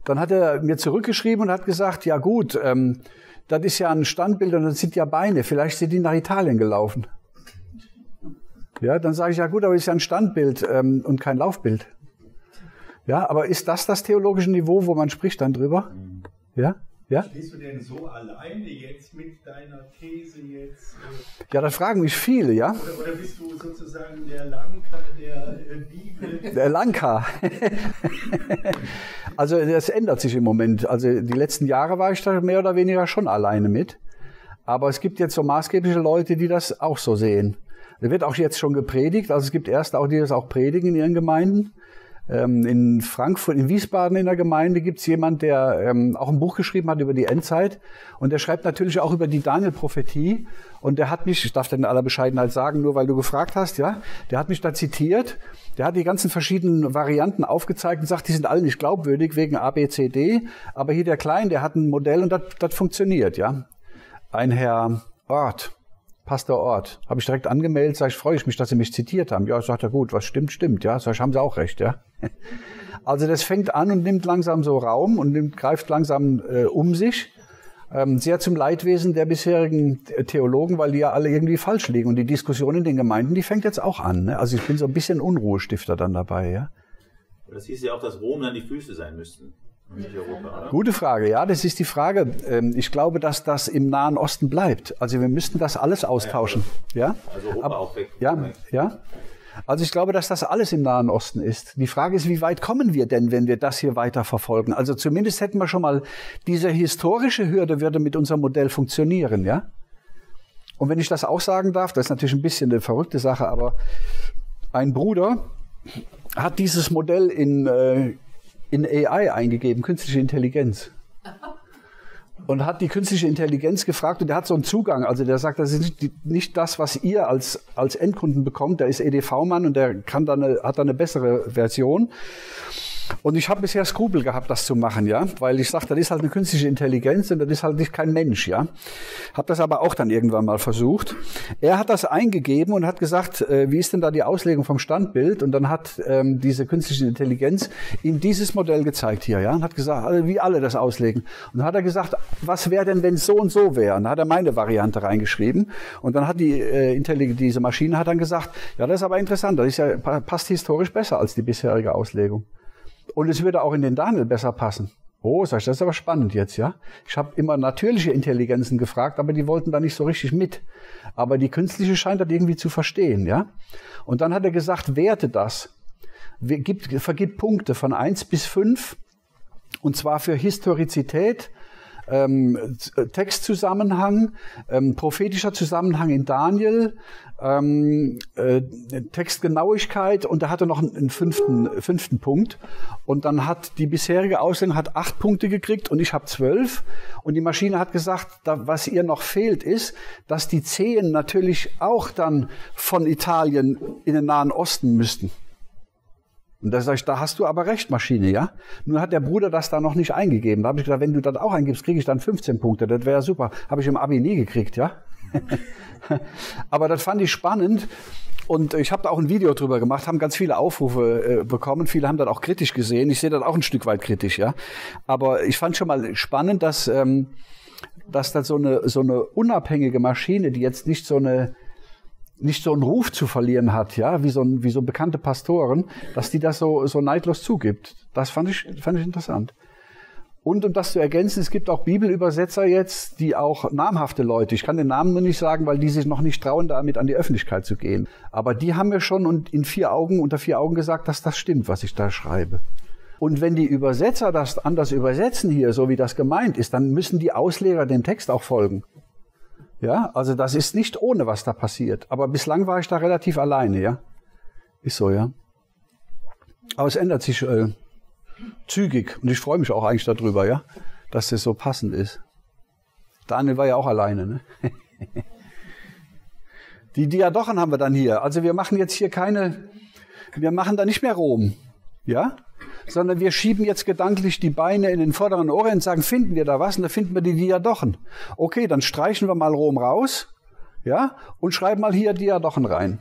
Dann hat er mir zurückgeschrieben und hat gesagt, ja gut, ähm, das ist ja ein Standbild und das sind ja Beine. Vielleicht sind die nach Italien gelaufen. Ja, dann sage ich, ja gut, aber das ist ja ein Standbild ähm, und kein Laufbild. Ja, aber ist das das theologische Niveau, wo man spricht dann drüber? Ja? Ja? Stehst du denn so alleine jetzt mit deiner These jetzt? Äh, ja, das fragen mich viele, ja? Oder, oder bist du sozusagen der Lanka der äh, Bibel? Der Lanka. [laughs] also das ändert sich im Moment. Also die letzten Jahre war ich da mehr oder weniger schon alleine mit. Aber es gibt jetzt so maßgebliche Leute, die das auch so sehen. Da wird auch jetzt schon gepredigt. Also es gibt Erste auch, die das auch predigen in ihren Gemeinden. Ähm, in Frankfurt, in Wiesbaden in der Gemeinde gibt es jemand, der ähm, auch ein Buch geschrieben hat über die Endzeit. Und der schreibt natürlich auch über die Daniel-Prophetie. Und der hat mich, ich darf in aller Bescheidenheit sagen, nur weil du gefragt hast, ja, der hat mich da zitiert. Der hat die ganzen verschiedenen Varianten aufgezeigt und sagt, die sind alle nicht glaubwürdig wegen A, B, C, D. Aber hier der Klein, der hat ein Modell und das funktioniert, ja. Ein Herr Ort, Pastor Ort. Habe ich direkt angemeldet, sage ich, freue ich mich, dass Sie mich zitiert haben. Ja, sagt er, gut, was stimmt, stimmt. Ja, sag ich, haben Sie auch recht, ja. [laughs] Also das fängt an und nimmt langsam so Raum und nimmt, greift langsam äh, um sich. Ähm, sehr zum Leidwesen der bisherigen Theologen, weil die ja alle irgendwie falsch liegen. Und die Diskussion in den Gemeinden, die fängt jetzt auch an. Ne? Also ich bin so ein bisschen Unruhestifter dann dabei, ja. Das hieß ja auch, dass Rom dann die Füße sein müssten. Gute Frage, ja, das ist die Frage. Ähm, ich glaube, dass das im Nahen Osten bleibt. Also wir müssten das alles austauschen. Ja? Also Europa Aber, auch weg. Ja, ja. Also ich glaube, dass das alles im Nahen Osten ist. Die Frage ist, wie weit kommen wir denn, wenn wir das hier weiter verfolgen? Also zumindest hätten wir schon mal diese historische Hürde würde mit unserem Modell funktionieren, ja? Und wenn ich das auch sagen darf, das ist natürlich ein bisschen eine verrückte Sache, aber ein Bruder hat dieses Modell in äh, in AI eingegeben, künstliche Intelligenz. Und hat die künstliche Intelligenz gefragt und der hat so einen Zugang. Also der sagt, das ist nicht, nicht das, was ihr als, als Endkunden bekommt. Der ist EDV-Mann und der kann dann eine, hat dann eine bessere Version. Und ich habe bisher Skrupel gehabt, das zu machen, ja, weil ich sage, das ist halt eine künstliche Intelligenz und das ist halt nicht kein Mensch, ja. Habe das aber auch dann irgendwann mal versucht. Er hat das eingegeben und hat gesagt, äh, wie ist denn da die Auslegung vom Standbild? Und dann hat ähm, diese künstliche Intelligenz ihm dieses Modell gezeigt hier, ja, und hat gesagt, also wie alle das auslegen. Und dann hat er gesagt, was wäre denn, wenn es so und so wäre? Und dann hat er meine Variante reingeschrieben. Und dann hat die äh, diese Maschine hat dann gesagt, ja, das ist aber interessant, das ist ja passt historisch besser als die bisherige Auslegung. Und es würde auch in den Daniel besser passen. Oh, sag ich, das ist aber spannend jetzt, ja. Ich habe immer natürliche Intelligenzen gefragt, aber die wollten da nicht so richtig mit. Aber die künstliche scheint das irgendwie zu verstehen, ja. Und dann hat er gesagt, werte das. Gibt, vergib Punkte von eins bis fünf Und zwar für Historizität, ähm, Textzusammenhang, ähm, prophetischer Zusammenhang in Daniel, ähm, äh, Textgenauigkeit und er noch einen, fünften, fünften Punkt. Und dann hat die bisherige Auslegung hat acht Punkte gekriegt und ich habe zwölf. Und die Maschine hat gesagt, da, was ihr noch fehlt, ist, dass die Zehen natürlich auch dann von Italien in den Nahen Osten müssten. Und da sage ich, da hast du aber recht, Maschine, ja. Nur hat der Bruder das da noch nicht eingegeben. Da habe ich gedacht, wenn du das auch eingibst, kriege ich dann 15 Punkte. Das wäre super. Habe ich im Abi nie gekriegt, ja. [laughs] aber das fand ich spannend. Und ich habe da auch ein Video drüber gemacht, haben ganz viele Aufrufe äh, bekommen. Viele haben das auch kritisch gesehen. Ich sehe das auch ein Stück weit kritisch, ja. Aber ich fand schon mal spannend, dass, ähm, dass das so eine, so eine unabhängige Maschine, die jetzt nicht so eine nicht so einen Ruf zu verlieren hat, ja, wie so, ein, wie so bekannte Pastoren, dass die das so, so neidlos zugibt. Das fand ich, fand ich interessant. Und um das zu ergänzen, es gibt auch Bibelübersetzer jetzt, die auch namhafte Leute, ich kann den Namen nur nicht sagen, weil die sich noch nicht trauen, damit an die Öffentlichkeit zu gehen. Aber die haben mir schon und in vier Augen, unter vier Augen gesagt, dass das stimmt, was ich da schreibe. Und wenn die Übersetzer das anders übersetzen hier, so wie das gemeint ist, dann müssen die Ausleger dem Text auch folgen. Ja, also das ist nicht ohne, was da passiert. Aber bislang war ich da relativ alleine, ja. Ist so, ja. Aber es ändert sich äh, zügig und ich freue mich auch eigentlich darüber, ja, dass das so passend ist. Daniel war ja auch alleine, ne? [laughs] Die Diadochen haben wir dann hier. Also wir machen jetzt hier keine, wir machen da nicht mehr Rom, ja? Sondern wir schieben jetzt gedanklich die Beine in den vorderen Ohren und sagen, finden wir da was? Und da finden wir die Diadochen. Okay, dann streichen wir mal Rom raus, ja, und schreiben mal hier Diadochen rein.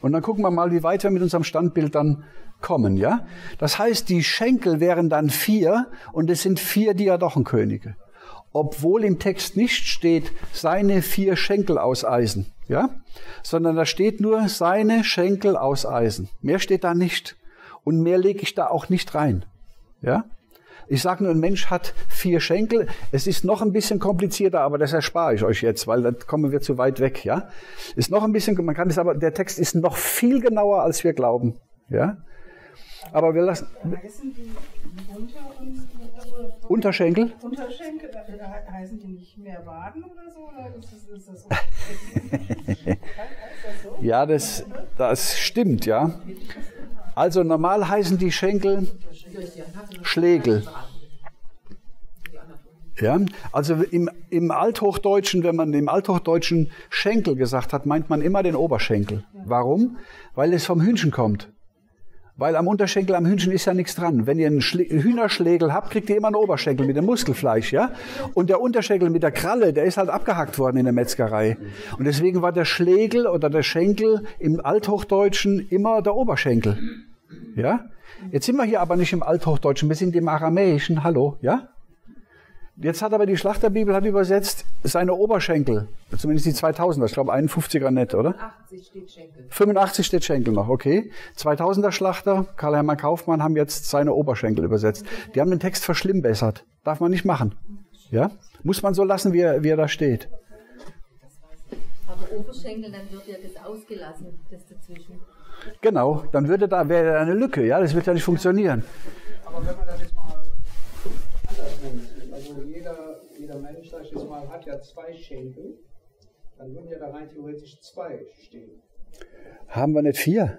Und dann gucken wir mal, wie weit wir mit unserem Standbild dann kommen, ja. Das heißt, die Schenkel wären dann vier und es sind vier Diadochenkönige. Obwohl im Text nicht steht, seine vier Schenkel aus Eisen, ja, sondern da steht nur seine Schenkel aus Eisen. Mehr steht da nicht und mehr lege ich da auch nicht rein. Ja? Ich sage nur, ein Mensch hat vier Schenkel. Es ist noch ein bisschen komplizierter, aber das erspare ich euch jetzt, weil da kommen wir zu weit weg. Ja, ist noch ein bisschen. Man kann es aber. Der Text ist noch viel genauer, als wir glauben. Ja, aber wir lassen. Unterschenkel? Unterschenkel, äh, heißen die nicht mehr Waden oder so? Oder ist das, ist das so? [laughs] ja, das, das stimmt, ja. Also normal heißen die Schenkel Schlegel. Ja, also im, im Althochdeutschen, wenn man im Althochdeutschen Schenkel gesagt hat, meint man immer den Oberschenkel. Warum? Weil es vom Hühnchen kommt. Weil am Unterschenkel, am Hühnchen ist ja nichts dran. Wenn ihr einen Schle Hühnerschlägel habt, kriegt ihr immer einen Oberschenkel mit dem Muskelfleisch, ja? Und der Unterschenkel mit der Kralle, der ist halt abgehackt worden in der Metzgerei. Und deswegen war der Schlegel oder der Schenkel im Althochdeutschen immer der Oberschenkel. Ja? Jetzt sind wir hier aber nicht im Althochdeutschen, wir sind im Aramäischen. Hallo, ja? Jetzt hat aber die Schlachterbibel hat übersetzt seine Oberschenkel, zumindest die 2000er, ich glaube 51er nett, oder? 85 steht Schenkel. 85 steht Schenkel noch, okay. 2000er Schlachter, Karl-Hermann Kaufmann haben jetzt seine Oberschenkel übersetzt. Die haben den Text verschlimmbessert. Darf man nicht machen. Ja? Muss man so lassen, wie er, wie er da steht. Aber Oberschenkel, dann wird ja das ausgelassen, das dazwischen. Genau, dann würde da wäre da eine Lücke, ja, das wird ja nicht funktionieren. Aber wenn man das jetzt mal anders nimmt, also jeder, jeder Mensch, sag ich jetzt mal, hat ja zwei Schenkel, dann würden ja da rein theoretisch zwei stehen. Haben wir nicht vier?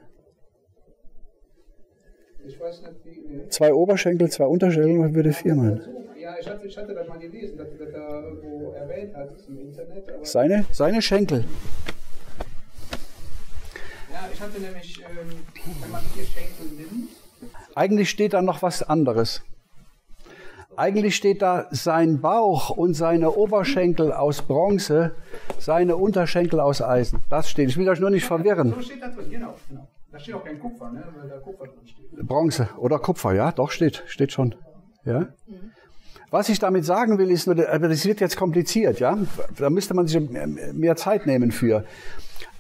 Ich weiß nicht, wie. Nee. Zwei Oberschenkel, zwei Unterschenkel, würde vier meinen. Ja, ich hatte, ich hatte das mal gelesen, dass du das da irgendwo erwähnt hast im Internet. Seine, seine Schenkel. Ja, ich hatte nämlich, ähm, wenn man vier Schenkel nimmt, Eigentlich steht da noch was anderes. Eigentlich steht da sein Bauch und seine Oberschenkel aus Bronze, seine Unterschenkel aus Eisen. Das steht. Ich will euch nur nicht verwirren. so steht da drin, genau. genau. Da steht auch kein Kupfer, ne? weil da Kupfer drin steht. Bronze oder Kupfer, ja, doch steht, steht schon. Ja. Was ich damit sagen will, ist nur, aber das wird jetzt kompliziert, ja. Da müsste man sich mehr Zeit nehmen für.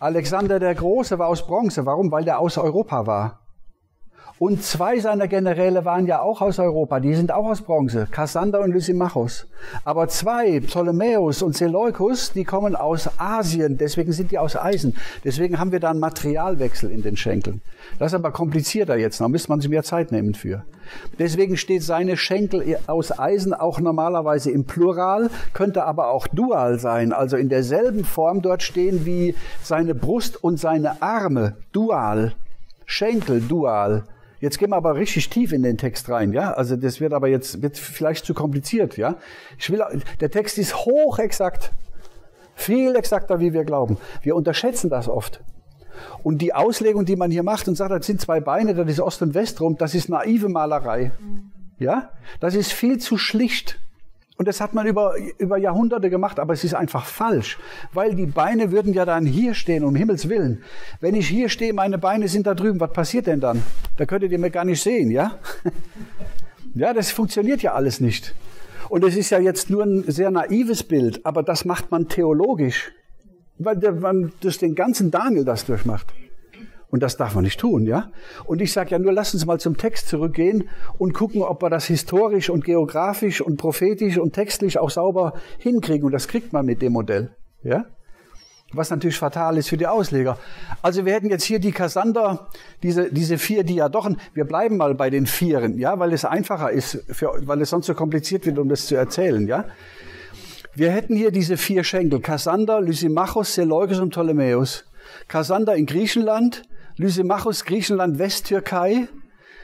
Alexander der Große war aus Bronze. Warum? Weil der aus Europa war. Und zwei seiner Generäle waren ja auch aus Europa, die sind auch aus Bronze, Kassander und Lysimachos. Aber zwei, Ptolemäus und Seleukus, die kommen aus Asien, deswegen sind die aus Eisen. Deswegen haben wir da einen Materialwechsel in den Schenkeln. Das ist aber komplizierter jetzt, da müsste man sich mehr Zeit nehmen für. Deswegen steht seine Schenkel aus Eisen auch normalerweise im Plural, könnte aber auch dual sein, also in derselben Form dort stehen wie seine Brust und seine Arme, dual. Schenkel, dual. Jetzt gehen wir aber richtig tief in den Text rein, ja? Also das wird aber jetzt wird vielleicht zu kompliziert, ja? Ich will der Text ist hochexakt. Viel exakter, wie wir glauben. Wir unterschätzen das oft. Und die Auslegung, die man hier macht und sagt, das sind zwei Beine, das ist Ost und West rum, das ist naive Malerei. Ja? Das ist viel zu schlicht. Und das hat man über, über Jahrhunderte gemacht, aber es ist einfach falsch. Weil die Beine würden ja dann hier stehen, um Himmels Willen. Wenn ich hier stehe, meine Beine sind da drüben, was passiert denn dann? Da könntet ihr mir gar nicht sehen, ja? [laughs] Ja, das funktioniert ja alles nicht. Und es ist ja jetzt nur ein sehr naives Bild, aber das macht man theologisch. weil man durch den ganzen Daniel das durchmacht. Und das darf man nicht tun, ja? Und ich sage ja nur, lass uns mal zum Text zurückgehen und gucken, ob wir das historisch und geografisch und prophetisch und textlich auch sauber hinkriegen. Und das kriegt man mit dem Modell, ja? Was natürlich fatal ist für die Ausleger. Also wir hätten jetzt hier die Kassander, diese, diese vier Diadochen. Wir bleiben mal bei den Vieren, ja, weil es einfacher ist, für, weil es sonst so kompliziert wird, um das zu erzählen, ja. Wir hätten hier diese vier Schenkel. Kassander, Lysimachos, Seleukos und Ptolemäus. Kassander in Griechenland, Lysimachos Griechenland, Westtürkei,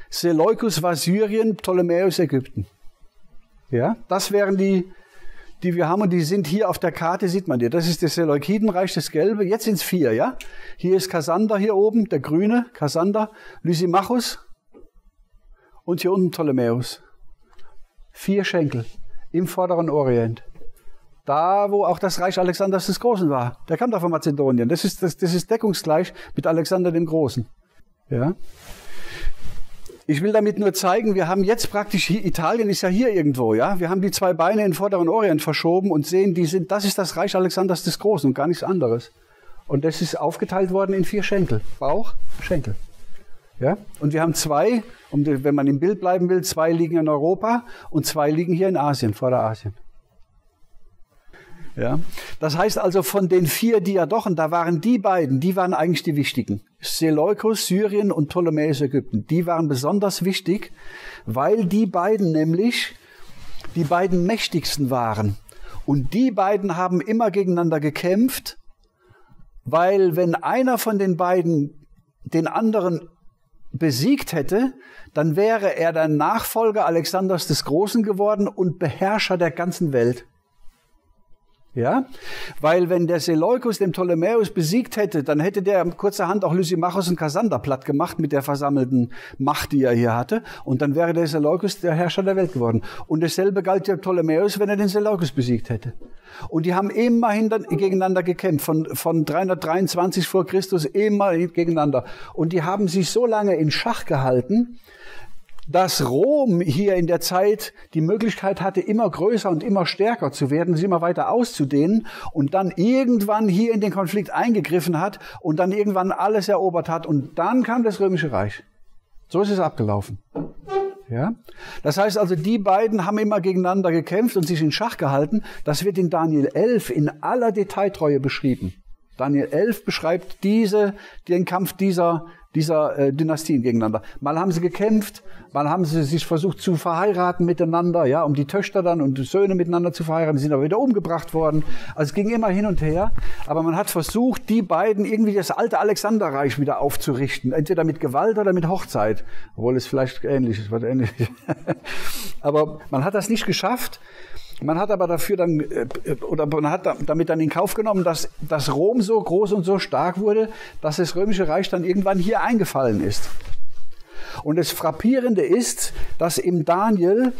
Seleukus war Syrien, Ptolemäus Ägypten. Ja, das wären die, die wir haben und die sind hier auf der Karte, sieht man die. Das ist das Seleukidenreich, das Gelbe. Jetzt sind es vier, ja. Hier ist Kassander hier oben, der Grüne, Kassander, Lysimachus und hier unten Ptolemäus. Vier Schenkel im vorderen Orient. Da, wo auch das Reich Alexanders des Großen war. Der kam da von Mazedonien. Das ist, das, das ist deckungsgleich mit Alexander dem Großen. Ja. Ich will damit nur zeigen, wir haben jetzt praktisch, hier, Italien ist ja hier irgendwo, ja. Wir haben die zwei Beine in den vorderen Orient verschoben und sehen, die sind, das ist das Reich Alexanders des Großen und gar nichts anderes. Und das ist aufgeteilt worden in vier Schenkel. Bauch, Schenkel. Ja? Und wir haben zwei, um, wenn man im Bild bleiben will, zwei liegen in Europa und zwei liegen hier in Asien, Vorderasien. Ja? Das heißt also, von den vier Diadochen, da waren die beiden, die waren eigentlich die wichtigen. Seleukos, Syrien und Ptolemäus Ägypten. Die waren besonders wichtig, weil die beiden nämlich die beiden mächtigsten waren. Und die beiden haben immer gegeneinander gekämpft, weil wenn einer von den beiden den anderen besiegt hätte, dann wäre er der Nachfolger Alexanders des Großen geworden und Beherrscher der ganzen Welt. Ja, weil wenn der Seleukus den Ptolemäus besiegt hätte, dann hätte der kurzerhand auch Lysimachos und Kassander platt gemacht mit der versammelten Macht, die er hier hatte, und dann wäre der Seleukus der Herrscher der Welt geworden. Und dasselbe galt der Ptolemäus, wenn er den Seleukus besiegt hätte. Und die haben immerhin dann gegeneinander gekämpft, von, von 323 vor Christus immer gegeneinander. Und die haben sich so lange in Schach gehalten, dass Rom hier in der Zeit die Möglichkeit hatte, immer größer und immer stärker zu werden, sich immer weiter auszudehnen und dann irgendwann hier in den Konflikt eingegriffen hat und dann irgendwann alles erobert hat und dann kam das Römische Reich. So ist es abgelaufen. Ja? Das heißt also, die beiden haben immer gegeneinander gekämpft und sich in Schach gehalten. Das wird in Daniel 11 in aller Detailtreue beschrieben. Daniel 11 beschreibt diese, den Kampf dieser dieser äh, Dynastien gegeneinander. Mal haben sie gekämpft, mal haben sie sich versucht zu verheiraten miteinander, ja, um die Töchter dann und die Söhne miteinander zu verheiraten, die sind aber wieder umgebracht worden. Also es ging immer hin und her, aber man hat versucht, die beiden irgendwie das alte Alexanderreich wieder aufzurichten, entweder mit Gewalt oder mit Hochzeit, obwohl es vielleicht ähnlich ist, was ähnlich. [laughs] aber man hat das nicht geschafft. Man hat aber dafür dann, äh, oder man hat damit dann in Kauf genommen, dass, dass Rom so groß und so stark wurde, dass das Römische Reich dann irgendwann hier eingefallen ist. Und das Frappierende ist, dass im Daniel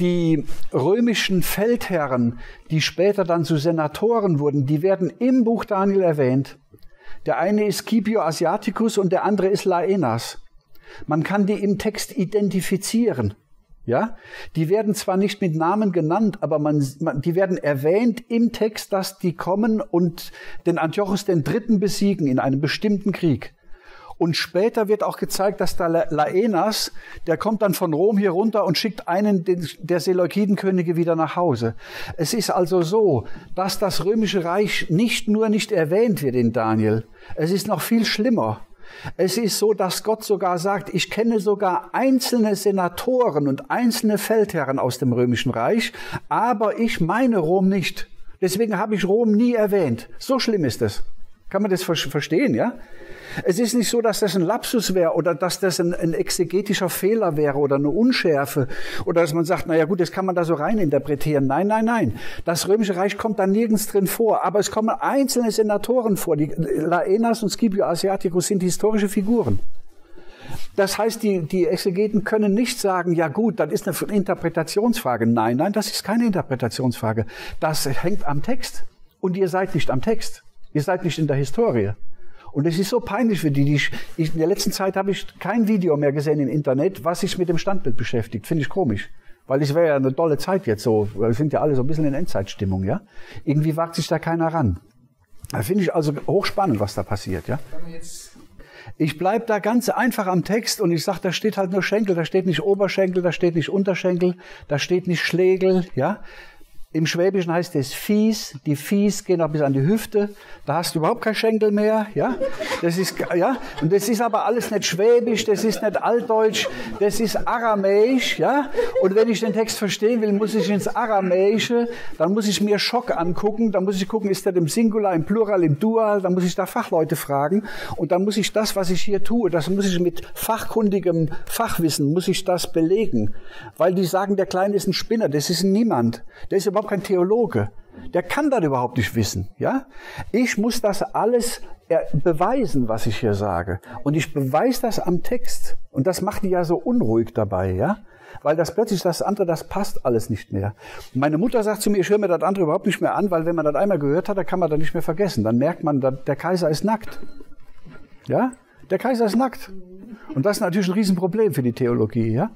die römischen Feldherren, die später dann zu Senatoren wurden, die werden im Buch Daniel erwähnt. Der eine ist Scipio Asiaticus und der andere ist Laenas. Man kann die im Text identifizieren. Ja, die werden zwar nicht mit Namen genannt, aber man, man, die werden erwähnt im Text, dass die kommen und den Antiochus den Dritten besiegen in einem bestimmten Krieg. Und später wird auch gezeigt, dass da Laenas, der kommt dann von Rom hier runter und schickt einen der Seleukidenkönige wieder nach Hause. Es ist also so, dass das römische Reich nicht nur nicht erwähnt wird in Daniel, es ist noch viel schlimmer. Es ist so, dass Gott sogar sagt, ich kenne sogar einzelne Senatoren und einzelne Feldherren aus dem römischen Reich, aber ich meine Rom nicht. Deswegen habe ich Rom nie erwähnt. So schlimm ist es. Kann man das verstehen, ja? Es ist nicht so, dass das ein Lapsus wäre oder dass das ein, ein, exegetischer Fehler wäre oder eine Unschärfe oder dass man sagt, na ja gut, das kann man da so rein interpretieren. Nein, nein, nein. Das Römische Reich kommt da nirgends drin vor, aber es kommen einzelne Senatoren vor. Die Laenas und Scipio Asiaticus sind historische Figuren. Das heißt, die, die Exegeten können nicht sagen, ja gut, das ist eine Interpretationsfrage. Nein, nein, das ist keine Interpretationsfrage. Das hängt am Text. Und ihr seid nicht am Text. Ihr seid nicht in der Historie. Und es ist so peinlich für die. die ich, in der letzten Zeit habe ich kein Video mehr gesehen im Internet, was sich mit dem Standbild beschäftigt. Finde ich komisch. Weil es wäre ja eine tolle Zeit jetzt so. Wir sind ja alle so ein bisschen in Endzeitstimmung, ja. Irgendwie wagt sich da keiner ran. Da finde ich also hochspannend, was da passiert, ja. Ich bleib da ganz einfach am Text und ich sag, da steht halt nur Schenkel, da steht nicht Oberschenkel, da steht nicht Unterschenkel, da steht nicht Schlegel, ja. Im Schwäbischen heißt es Fies, die Fies gehen auch bis an die Hüfte, da hast du überhaupt kein Schenkel mehr, ja. Das ist, ja, und das ist aber alles nicht Schwäbisch, das ist nicht Altdeutsch, das ist Aramäisch, ja. Und wenn ich den Text verstehen will, muss ich ins Aramäische, dann muss ich mir Schock angucken, dann muss ich gucken, ist der im Singular, im Plural, im Dual, dann muss ich da Fachleute fragen. Und dann muss ich das, was ich hier tue, das muss ich mit fachkundigem Fachwissen, muss ich das belegen. Weil die sagen, der Kleine ist ein Spinner, das ist niemand, der ist überhaupt kein Theologe. Der kann das überhaupt nicht wissen, ja? Ich muss das alles beweisen, was ich hier sage. Und ich beweise das am Text. Und das macht die ja so unruhig dabei, ja? Weil das plötzlich das andere, das passt alles nicht mehr. Meine Mutter sagt zu mir, ich höre mir das andere überhaupt nicht mehr an, weil wenn man das einmal gehört hat, dann kann man das nicht mehr vergessen. Dann merkt man, der Kaiser ist nackt. Ja? Der Kaiser ist nackt. Und das ist natürlich ein Riesenproblem für die Theologie, ja?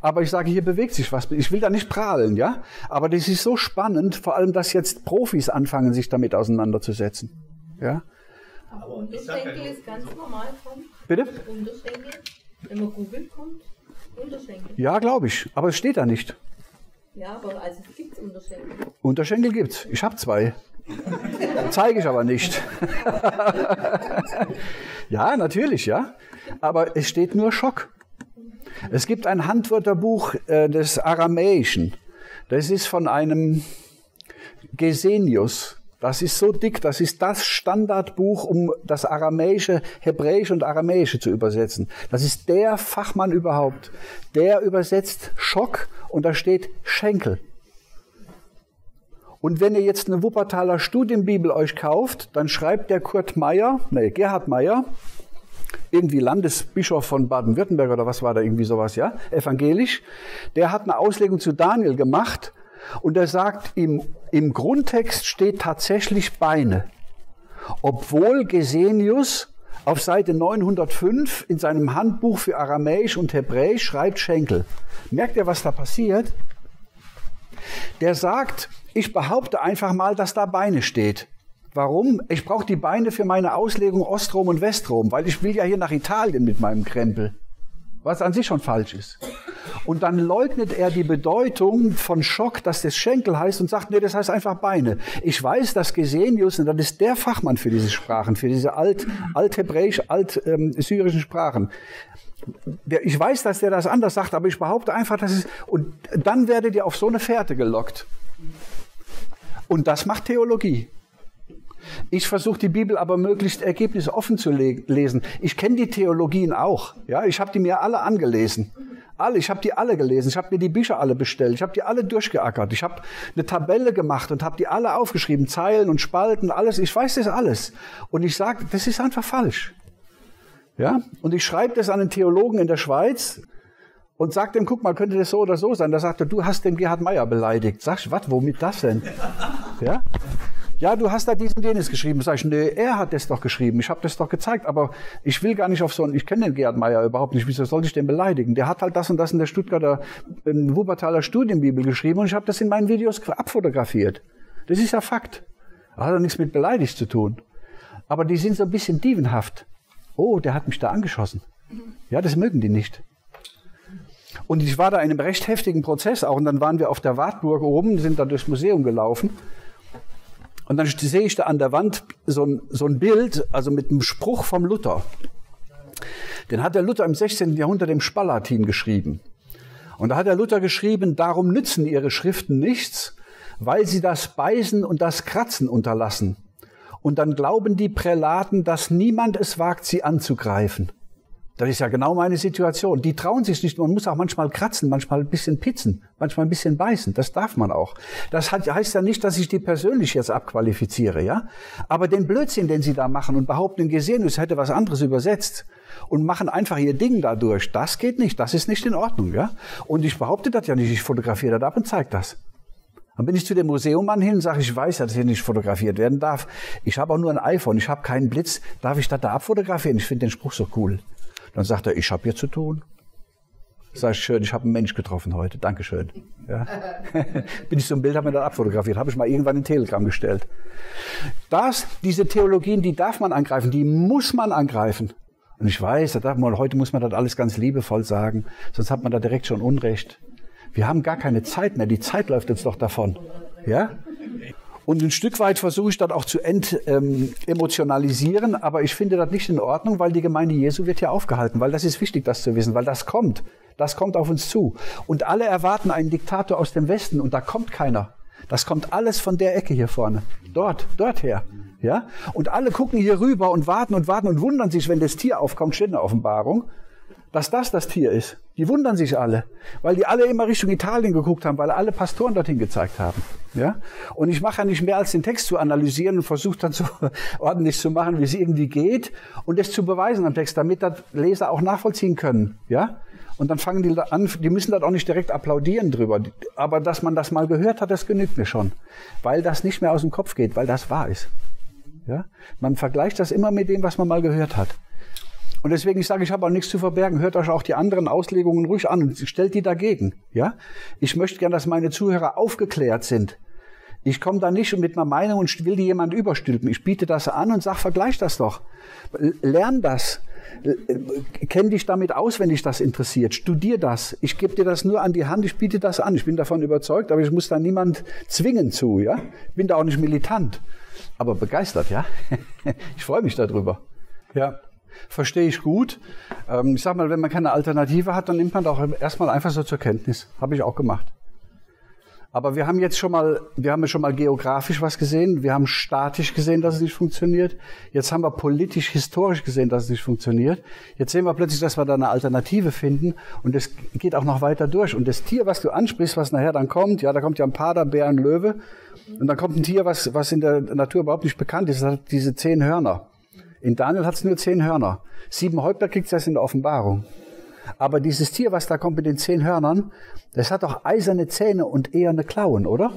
Aber ich sage, hier bewegt sich was. Ich will da nicht prahlen, ja? Aber das ist so spannend, vor allem, dass jetzt Profis anfangen, sich damit auseinanderzusetzen. Ja? Aber Unterschenkel ist ganz normal kommt. Bitte? Unterschenkel. Wenn man googelt, kommt Unterschenkel. Ja, glaube ich. Aber es steht da nicht. Ja, aber also es gibt Unterschenkel. Unterschenkel gibt's. Ich habe zwei. Zeige ich aber nicht. [laughs] ja, natürlich, ja. Aber es steht nur Schock. Es gibt ein Handwörterbuch äh, des Aramäischen. Das ist von einem Gesenius. Das ist so dick, das ist das Standardbuch, um das Aramäische, Hebräische und Aramäische zu übersetzen. Das ist der Fachmann überhaupt. Der übersetzt Schock und da steht Schenkel. Und wenn ihr jetzt eine Wuppertaler Studienbibel euch kauft, dann schreibt der Kurt Meyer, nee, Gerhard Meyer, irgendwie Landesbischof von Baden-Württemberg oder was war da irgendwie sowas, ja, evangelisch, der hat eine Auslegung zu Daniel gemacht und er sagt, im, im Grundtext steht tatsächlich Beine. Obwohl Gesenius auf Seite 905 in seinem Handbuch für Aramäisch und Hebräisch schreibt Schenkel. Merkt ihr, was da passiert? Der sagt, ich behaupte einfach mal, dass da Beine steht. Warum? Ich brauche die Beine für meine Auslegung Ostrom und Westrom, weil ich will ja hier nach Italien mit meinem Krempel. Was an sich schon falsch ist. Und dann leugnet er die Bedeutung von Schock, dass das Schenkel heißt und sagt, nee, das heißt einfach Beine. Ich weiß, dass Gesenius, und das ist der Fachmann für diese Sprachen, für diese alt, althebräisch, alt-syrischen Sprachen. Der, ich weiß, dass der das anders sagt, aber ich behaupte einfach, dass es, und dann werdet ihr auf so eine Fährte gelockt. Und das macht Theologie. Ich versuche die Bibel aber möglichst ergebnisoffen zu le lesen. Ich kenne die Theologien auch. Ja, ich habe die mir alle angelesen. Alle, ich habe die alle gelesen. Ich habe mir die Bücher alle bestellt. Ich habe die alle durchgeackert. Ich habe eine Tabelle gemacht und habe die alle aufgeschrieben, Zeilen und Spalten, alles. Ich weiß das alles. Und ich sage, das ist einfach falsch. Ja, und ich schreibe das an einen Theologen in der Schweiz und sage dem, guck mal, könnte das so oder so sein. Da sagt er, du hast den Gerhard Meyer beleidigt. Sag ich, was, womit das denn? Ja, ja, du hast da diesen jenes geschrieben. Sag ich, nee, er hat das doch geschrieben. Ich habe das doch gezeigt, aber ich will gar nicht auf so einen, ich kenne den Gerhard Meyer überhaupt nicht. Wieso soll ich den beleidigen? Der hat halt das und das in der Stuttgarter, in Wuppertaler Studienbibel geschrieben und ich habe das in meinen Videos abfotografiert. Das ist ja Fakt. Das hat ja nichts mit beleidigt zu tun. Aber die sind so ein bisschen dievenhaft. Oh, der hat mich da angeschossen. Ja, das mögen die nicht. Und ich war da in einem recht heftigen Prozess auch. Und dann waren wir auf der Wartburg oben, sind da durchs Museum gelaufen. Und dann sehe ich da an der Wand so ein, so ein Bild, also mit einem Spruch vom Luther. Den hat der Luther im 16. Jahrhundert im Spalatin geschrieben. Und da hat der Luther geschrieben, darum nützen ihre Schriften nichts, weil sie das Beißen und das Kratzen unterlassen. Und dann glauben die Prälaten, dass niemand es wagt, sie anzugreifen. Das ist ja genau meine Situation. Die trauen sich nicht. Man muss auch manchmal kratzen, manchmal ein bisschen pitzen, manchmal ein bisschen beißen. Das darf man auch. Das heißt ja nicht, dass ich die persönlich jetzt abqualifiziere, ja. Aber den Blödsinn, den sie da machen und behaupten, Gesenius hätte was anderes übersetzt und machen einfach ihr Ding dadurch, das geht nicht. Das ist nicht in Ordnung, ja. Und ich behaupte das ja nicht. Ich fotografiere das ab und zeige das. Dann bin ich zu dem Museummann hin und sage, ich weiß dass hier nicht fotografiert werden darf. Ich habe auch nur ein iPhone, ich habe keinen Blitz. Darf ich das da abfotografieren? Ich finde den Spruch so cool. Dann sagt er, ich habe hier zu tun. Sag ich schön, ich habe einen Mensch getroffen heute. Dankeschön. Ja. [laughs] Bin ich so ein Bild, habe mir dann abfotografiert, habe ich mal irgendwann in Telegram gestellt. Das, diese Theologien, die darf man angreifen, die muss man angreifen. Und ich weiß, da darf man, heute muss man das alles ganz liebevoll sagen, sonst hat man da direkt schon Unrecht. Wir haben gar keine Zeit mehr. Die Zeit läuft uns doch davon. Ja? Und ein Stück weit versuche ich das auch zu entemotionalisieren, ähm, aber ich finde das nicht in Ordnung, weil die Gemeinde Jesu wird ja aufgehalten, weil das ist wichtig, das zu wissen, weil das kommt. Das kommt auf uns zu. Und alle erwarten einen Diktator aus dem Westen und da kommt keiner. Das kommt alles von der Ecke hier vorne. Dort, dort her. Ja? Und alle gucken hier rüber und warten und warten und wundern sich, wenn das Tier aufkommt, steht in der Offenbarung dass das das Tier ist. Die wundern sich alle, weil die alle immer Richtung Italien geguckt haben, weil alle Pastoren dorthin gezeigt haben. Ja? Und ich mache ja nicht mehr als den Text zu analysieren und versuche dann so [laughs] ordentlich zu machen, wie es irgendwie geht und es zu beweisen am Text, damit das Leser auch nachvollziehen können. Ja? Und dann fangen die an, die müssen das auch nicht direkt applaudieren drüber. Aber dass man das mal gehört hat, das genügt mir schon. Weil das nicht mehr aus dem Kopf geht, weil das wahr ist. Ja? Man vergleicht das immer mit dem, was man mal gehört hat. Und deswegen, ich sage, ich habe auch nichts zu verbergen. Hört euch auch die anderen Auslegungen ruhig an und stellt die dagegen. Ja? Ich möchte gern, dass meine Zuhörer aufgeklärt sind. Ich komme da nicht mit einer Meinung und will die jemand überstülpen. Ich biete das an und sag, vergleich das doch. Lern das. Kenn dich damit aus, wenn dich das interessiert. Studier das. Ich gebe dir das nur an die Hand. Ich biete das an. Ich bin davon überzeugt, aber ich muss da niemand zwingen zu. Ja? Ich bin da auch nicht militant, aber begeistert. Ja, [laughs] ich freue mich darüber. Ja verstehe ich gut. Ähm, ich sag mal, wenn man keine Alternative hat, dann nimmt man doch erstmal einfach so zur Kenntnis. Habe ich auch gemacht. Aber wir haben jetzt schon mal, wir haben schon mal geografisch was gesehen. Wir haben statisch gesehen, dass es nicht funktioniert. Jetzt haben wir politisch, historisch gesehen, dass es nicht funktioniert. Jetzt sehen wir plötzlich, dass wir da eine Alternative finden. Und es geht auch noch weiter durch. Und das Tier, was du ansprichst, was nachher dann kommt, ja, da kommt ja ein Pader, Bär, ein Löwe. Und dann kommt ein Tier, was, was in der Natur überhaupt nicht bekannt ist. Das hat diese zehn Hörner. In Daniel hat es nur zehn Hörner. Sieben Häupter kriegt es erst in der Offenbarung. Aber dieses Tier, was da kommt mit den zehn Hörnern, das hat doch eiserne Zähne und eher eine Klauen, oder?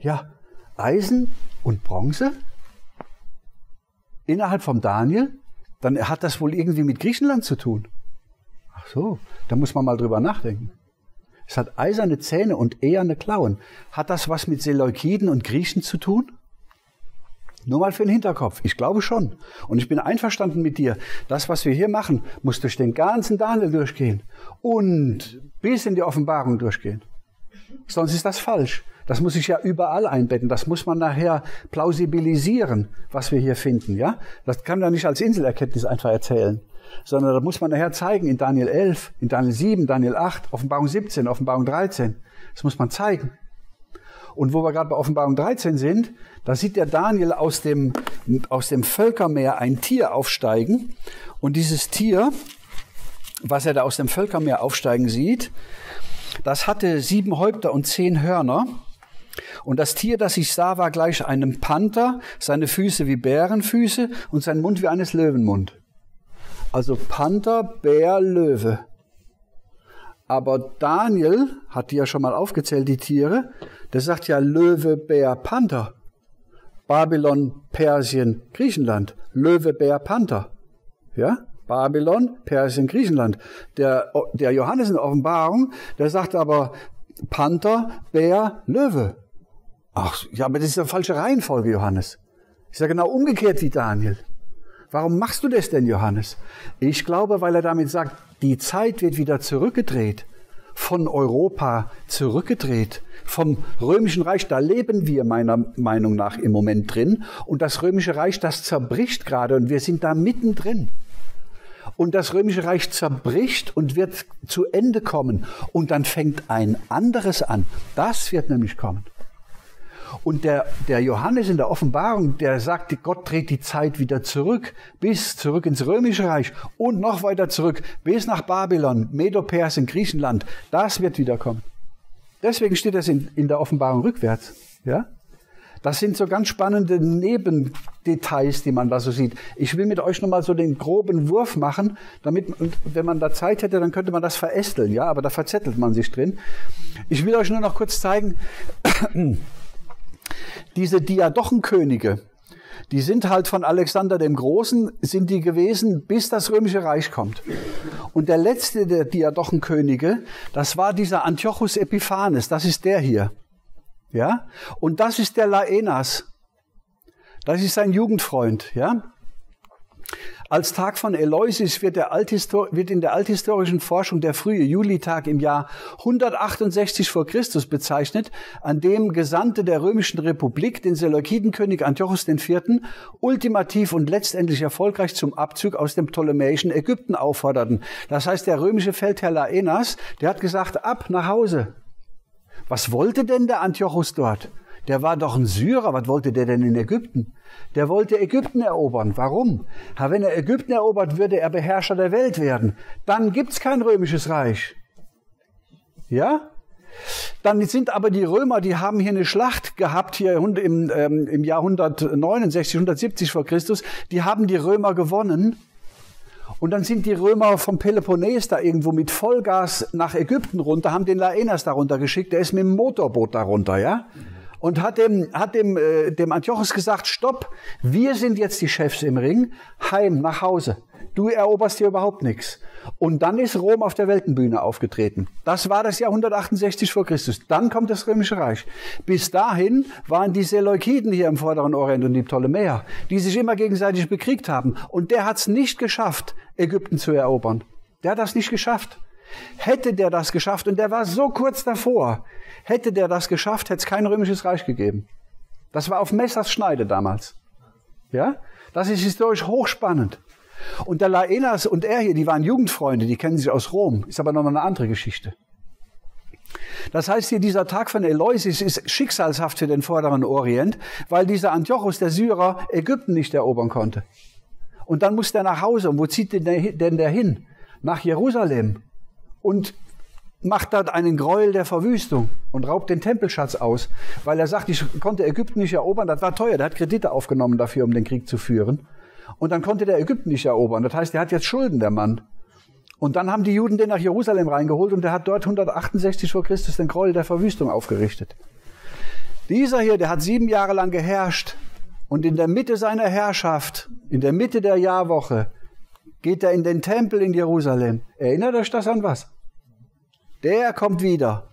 Ja. Eisen und Bronze? Innerhalb vom Daniel? Dann hat das wohl irgendwie mit Griechenland zu tun. Ach so, da muss man mal drüber nachdenken. Es hat eiserne Zähne und eher eine Klauen. Hat das was mit Seleukiden und Griechen zu tun? Nur mal für den Hinterkopf. Ich glaube schon. Und ich bin einverstanden mit dir. Das, was wir hier machen, muss durch den ganzen Daniel durchgehen. Und bis in die Offenbarung durchgehen. Sonst ist das falsch. Das muss ich ja überall einbetten. Das muss man nachher plausibilisieren, was wir hier finden, ja? Das kann man nicht als Inselerkenntnis einfach erzählen. Sondern da muss man nachher zeigen in Daniel 11, in Daniel 7, Daniel 8, Offenbarung 17, Offenbarung 13. Das muss man zeigen. Und wo wir gerade bei Offenbarung 13 sind, da sieht der Daniel aus dem, aus dem Völkermeer ein Tier aufsteigen. Und dieses Tier, was er da aus dem Völkermeer aufsteigen sieht, das hatte sieben Häupter und zehn Hörner. Und das Tier, das ich sah, war gleich einem Panther, seine Füße wie Bärenfüße und sein Mund wie eines Löwenmund. Also Panther, Bär, Löwe. Aber Daniel hat die ja schon mal aufgezählt, die Tiere. Der sagt ja Löwe, Bär, Panther. Babylon, Persien, Griechenland. Löwe, Bär, Panther. Ja? Babylon, Persien, Griechenland. Der, der Johannes in der Offenbarung, der sagt aber Panther, Bär, Löwe. Ach, ja, aber das ist eine falsche Reihenfolge, Johannes. Ist ja genau umgekehrt wie Daniel. Warum machst du das denn, Johannes? Ich glaube, weil er damit sagt, die Zeit wird wieder zurückgedreht, von Europa zurückgedreht, vom römischen Reich, da leben wir meiner Meinung nach im Moment drin. Und das römische Reich, das zerbricht gerade und wir sind da mittendrin. Und das römische Reich zerbricht und wird zu Ende kommen. Und dann fängt ein anderes an. Das wird nämlich kommen. Und der, der Johannes in der Offenbarung, der sagt, Gott dreht die Zeit wieder zurück, bis zurück ins Römische Reich und noch weiter zurück, bis nach Babylon, Medo-Persien, Griechenland. Das wird wiederkommen. Deswegen steht das in, in der Offenbarung rückwärts. Ja? Das sind so ganz spannende Nebendetails, die man da so sieht. Ich will mit euch nochmal so den groben Wurf machen, damit, wenn man da Zeit hätte, dann könnte man das verästeln, ja, aber da verzettelt man sich drin. Ich will euch nur noch kurz zeigen, diese Diadochenkönige, Die sind halt von Alexander dem Großen, sind die gewesen, bis das römische Reich kommt. Und der letzte der Diadochenkönige, das war dieser Antiochus Epiphanes, das ist der hier. Ja? Und das ist der Laenas. Das ist sein Jugendfreund, ja? Als Tag von Eleusis wird, wird in der althistorischen Forschung der frühe Julitag im Jahr 168 vor Christus bezeichnet, an dem Gesandte der römischen Republik den Seleukidenkönig Antiochus IV. ultimativ und letztendlich erfolgreich zum Abzug aus dem ptolemäischen Ägypten aufforderten. Das heißt, der römische Feldherr Laenas, der hat gesagt, ab nach Hause. Was wollte denn der Antiochus dort? Der war doch ein Syrer. Was wollte der denn in Ägypten? Der wollte Ägypten erobern. Warum? Wenn er Ägypten erobert, würde er Beherrscher der Welt werden. Dann gibt's kein römisches Reich. Ja? Dann sind aber die Römer, die haben hier eine Schlacht gehabt, hier im, ähm, im Jahr 169, 170 vor Christus. Die haben die Römer gewonnen. Und dann sind die Römer vom Peloponnes da irgendwo mit Vollgas nach Ägypten runter, haben den Laenas darunter geschickt. Der ist mit dem Motorboot darunter, ja? Und hat dem, hat dem, äh, dem Antiochus gesagt, stopp, wir sind jetzt die Chefs im Ring, heim, nach Hause. Du eroberst hier überhaupt nichts. Und dann ist Rom auf der Weltenbühne aufgetreten. Das war das Jahr 168 vor Christus. Dann kommt das Römische Reich. Bis dahin waren die Seleukiden hier im Vorderen Orient und die Ptolemäer, die sich immer gegenseitig bekriegt haben. Und der hat es nicht geschafft, Ägypten zu erobern. Der hat das nicht geschafft. Hätte der das geschafft, und der war so kurz davor, Hätte der das geschafft, hätte es kein römisches Reich gegeben. Das war auf Messers Schneide damals. Ja? Das ist historisch hochspannend. Und der Laenas und er hier, die waren Jugendfreunde, die kennen sich aus Rom. Ist aber nochmal eine andere Geschichte. Das heißt hier, dieser Tag von Eleusis ist schicksalshaft für den vorderen Orient, weil dieser Antiochus, der Syrer, Ägypten nicht erobern konnte. Und dann muss der nach Hause. Und wo zieht denn der hin? Nach Jerusalem. Und macht dort einen Gräuel der Verwüstung und raubt den Tempelschatz aus, weil er sagt, ich konnte Ägypten nicht erobern, das war teuer, der hat Kredite aufgenommen dafür, um den Krieg zu führen. Und dann konnte der Ägypten nicht erobern, das heißt, er hat jetzt Schulden, der Mann. Und dann haben die Juden den nach Jerusalem reingeholt und der hat dort 168 vor Christus den Gräuel der Verwüstung aufgerichtet. Dieser hier, der hat sieben Jahre lang geherrscht und in der Mitte seiner Herrschaft, in der Mitte der Jahrwoche, geht er in den Tempel in Jerusalem. Erinnert euch das an was? Der kommt wieder.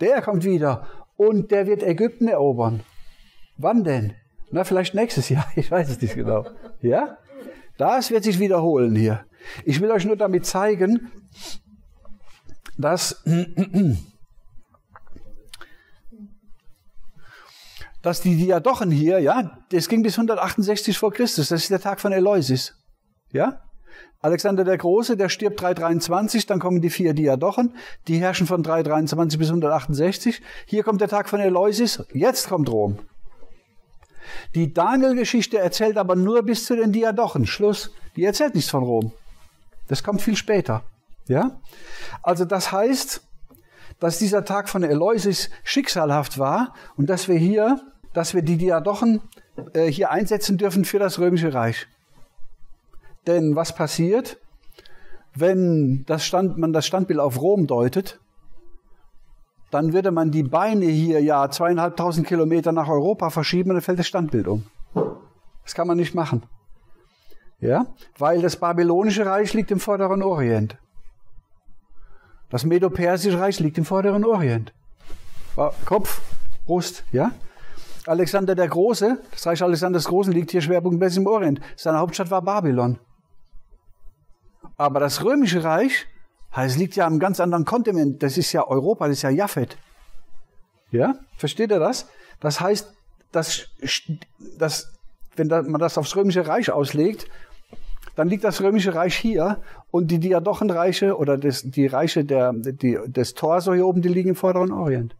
Der kommt wieder. Und der wird Ägypten erobern. Wann denn? Na, vielleicht nächstes Jahr. [laughs] Ich weiß es nicht genau. Ja? Das wird sich wiederholen hier. Ich will euch nur damit zeigen, dass, dass die Diadochen hier, ja, das ging bis 168 vor Christus. Das ist der Tag von Eleusis. Ja? Alexander der Große, der stirbt 323, dann kommen die vier Diadochen, die herrschen von 323 bis 168. Hier kommt der Tag von Eleusis, jetzt kommt Rom. Die Daniel-Geschichte erzählt aber nur bis zu den Diadochen. Schluss. Die erzählt nichts von Rom. Das kommt viel später. Ja? Also das heißt, dass dieser Tag von Eleusis schicksalhaft war und dass wir hier, dass wir die Diadochen äh, hier einsetzen dürfen für das Römische Reich. Denn was passiert, wenn das Stand, man das Standbild auf Rom deutet? Dann würde man die Beine hier ja zweieinhalbtausend Kilometer nach Europa verschieben und dann fällt das Standbild um. Das kann man nicht machen. Ja? Weil das babylonische Reich liegt im vorderen Orient. Das Medo-Persische Reich liegt im vorderen Orient. Kopf, Brust, ja? Alexander der Große, das Reich Alexanders Großen liegt hier schwerpunktmäßig im Orient. Seine Hauptstadt war Babylon. Aber das Römische Reich, es liegt ja am ganz anderen Kontinent. Das ist ja Europa, das ist ja Japhet. Ja, versteht ihr das? Das heißt, dass, dass wenn man das aufs Römische Reich auslegt, dann liegt das Römische Reich hier und die Diadochenreiche oder das, die Reiche der, die, des Torso hier oben, die liegen im Vorderen Orient.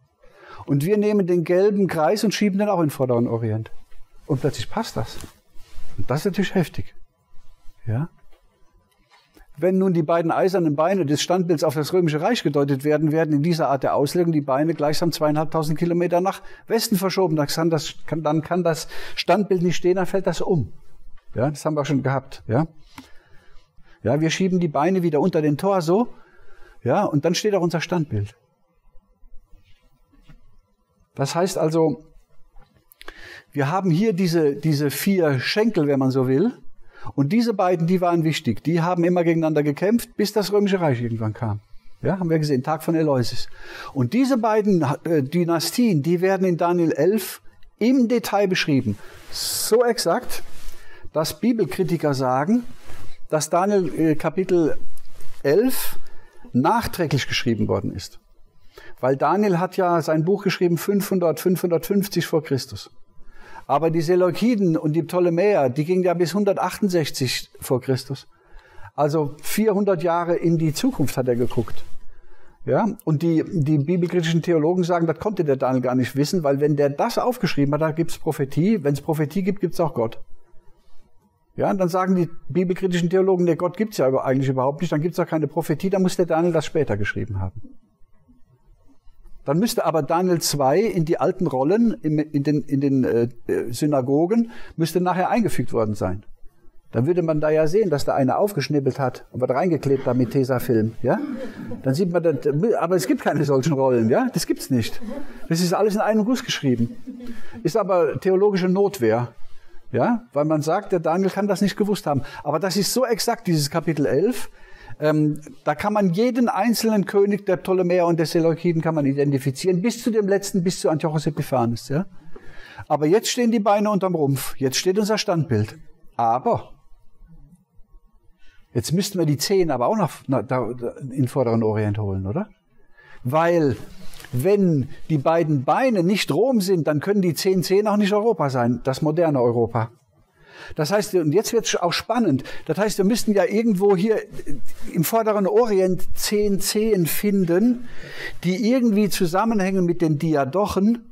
Und wir nehmen den gelben Kreis und schieben den auch in den Vorderen Orient. Und plötzlich passt das. Und das ist natürlich heftig. Ja? Wenn nun die beiden eisernen Beine des Standbilds auf das Römische Reich gedeutet werden, werden in dieser Art der Auslegung die Beine gleichsam zweieinhalbtausend Kilometer nach Westen verschoben. Dann kann, das, kann, dann kann das Standbild nicht stehen, dann fällt das um. Ja, das haben wir schon gehabt. Ja, ja, wir schieben die Beine wieder unter den Torso. Ja, und dann steht auch unser Standbild. Das heißt also, wir haben hier diese, diese vier Schenkel, wenn man so will. Und diese beiden, die waren wichtig. Die haben immer gegeneinander gekämpft, bis das Römische Reich irgendwann kam. Ja, haben wir gesehen, Tag von Eleusis. Und diese beiden äh, Dynastien, die werden in Daniel 11 im Detail beschrieben. So exakt, dass Bibelkritiker sagen, dass Daniel äh, Kapitel 11 nachträglich geschrieben worden ist. Weil Daniel hat ja sein Buch geschrieben 500, 550 vor Christus. Aber die Seleukiden und die Ptolemäer, die gingen ja bis 168 vor Christus. Also 400 Jahre in die Zukunft hat er geguckt. Ja, und die, die bibelkritischen Theologen sagen, das konnte der Daniel gar nicht wissen, weil wenn der das aufgeschrieben hat, da gibt's Prophetie. Wenn es Prophetie gibt, gibt's auch Gott. Ja, und dann sagen die bibelkritischen Theologen, der Gott gibt's ja eigentlich überhaupt nicht, dann gibt's auch keine Prophetie, dann muss der Daniel das später geschrieben haben. Dann müsste aber Daniel 2 in die alten Rollen in, den, in den äh, Synagogen, müsste nachher eingefügt worden sein. Dann würde man da ja sehen, dass da einer aufgeschnippelt hat und was reingeklebt hat mit Tesafilm, ja? Dann sieht man das, aber es gibt keine solchen Rollen, ja? Das gibt's nicht. Das ist alles in einem Guss geschrieben. Ist aber theologische Notwehr, ja? Weil man sagt, der Daniel kann das nicht gewusst haben. Aber das ist so exakt, dieses Kapitel 11. Ähm, da kann man jeden einzelnen König der Ptolemäer und der Seleukiden kann man identifizieren, bis zu dem letzten, bis zu Antiochus Epiphanes, ja? Aber jetzt stehen die Beine unterm Rumpf. Jetzt steht unser Standbild. Aber Jetzt müssten wir die Zehen aber auch noch na, da, in den vorderen Orient holen, oder? Weil wenn die beiden Beine nicht Rom sind, dann können die zehn Zehen auch nicht Europa sein, das moderne Europa. Das heißt, und jetzt wird es auch spannend. Das heißt, wir müssten ja irgendwo hier im vorderen Orient zehn Zehen finden, die irgendwie zusammenhängen mit den Diadochen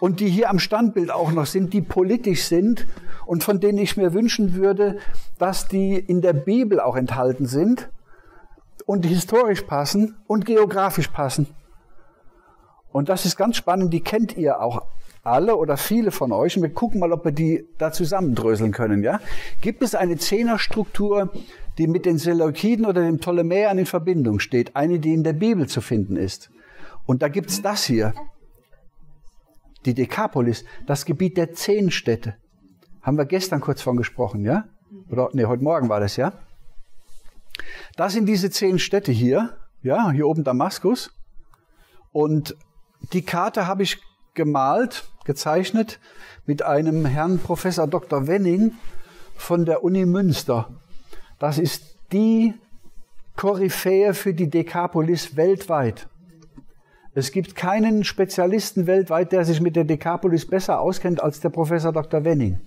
und die hier am Standbild auch noch sind, die politisch sind und von denen ich mir wünschen würde, dass die in der Bibel auch enthalten sind und historisch passen und geografisch passen. Und das ist ganz spannend, die kennt ihr auch alle oder viele von euch und wir gucken mal, ob wir die da zusammendröseln können, ja? Gibt es eine Zehnerstruktur, die mit den Seleukiden oder den Ptolemäern in Verbindung steht? Eine, die in der Bibel zu finden ist. Und da gibt's das hier. Die Dekapolis, das Gebiet der zehn Städte. Haben wir gestern kurz von gesprochen, ja? Oder, nee, heute Morgen war das, ja? Das sind diese zehn Städte hier, ja, hier oben Damaskus. Und die Karte habe ich gemalt, gezeichnet mit einem Herrn Professor Dr. Wenning von der Uni Münster. Das ist die Koryphäe für die Dekapolis weltweit. Es gibt keinen Spezialisten weltweit, der sich mit der Dekapolis besser auskennt als der Professor Dr. Wenning.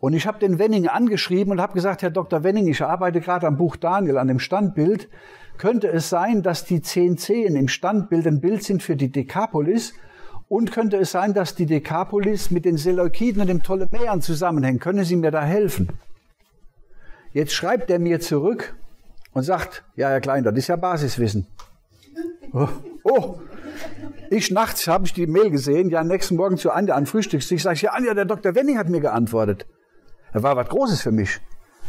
Und ich habe den Wenning angeschrieben und habe gesagt, Herr Dr. Wenning, ich arbeite gerade am Buch Daniel, an dem Standbild. Könnte es sein, dass die zehn Zehen im Standbild ein Bild sind für die Dekapolis? Und könnte es sein, dass die Dekapolis mit den Seleukiden und den Ptolemäern zusammenhängt? Können Sie mir da helfen? Jetzt schreibt er mir zurück und sagt, ja, Herr Klein, das ist ja Basiswissen. Oh, oh. ich nachts habe ich die Mail gesehen, ja, nächsten Morgen zu Anja an Frühstückstisch, sage ich, ja, Anja, der Dr. Wenning hat mir geantwortet. Das war was Großes für mich.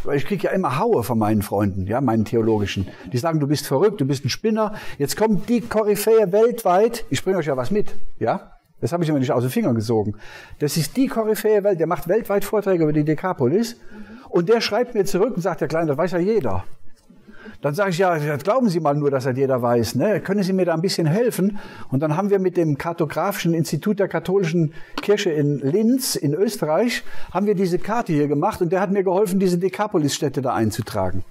Weil ich kriege ja immer Haue von meinen Freunden, ja, meinen theologischen. Die sagen, du bist verrückt, du bist ein Spinner. Jetzt kommt die Koryphäe weltweit. Ich bringe euch ja was mit, ja. Das habe ich immer nicht aus den Fingern gesogen. Das ist die Koryphäe Welt. Der macht weltweit Vorträge über die Dekapolis. Und der schreibt mir zurück und sagt, der Kleine, das weiß ja jeder. Dann sage ich, ja, glauben Sie mal nur, dass das jeder weiß. Ne? Können Sie mir da ein bisschen helfen? Und dann haben wir mit dem Kartografischen Institut der katholischen Kirche in Linz in Österreich, haben wir diese Karte hier gemacht und der hat mir geholfen, diese Dekapolis-Städte da einzutragen.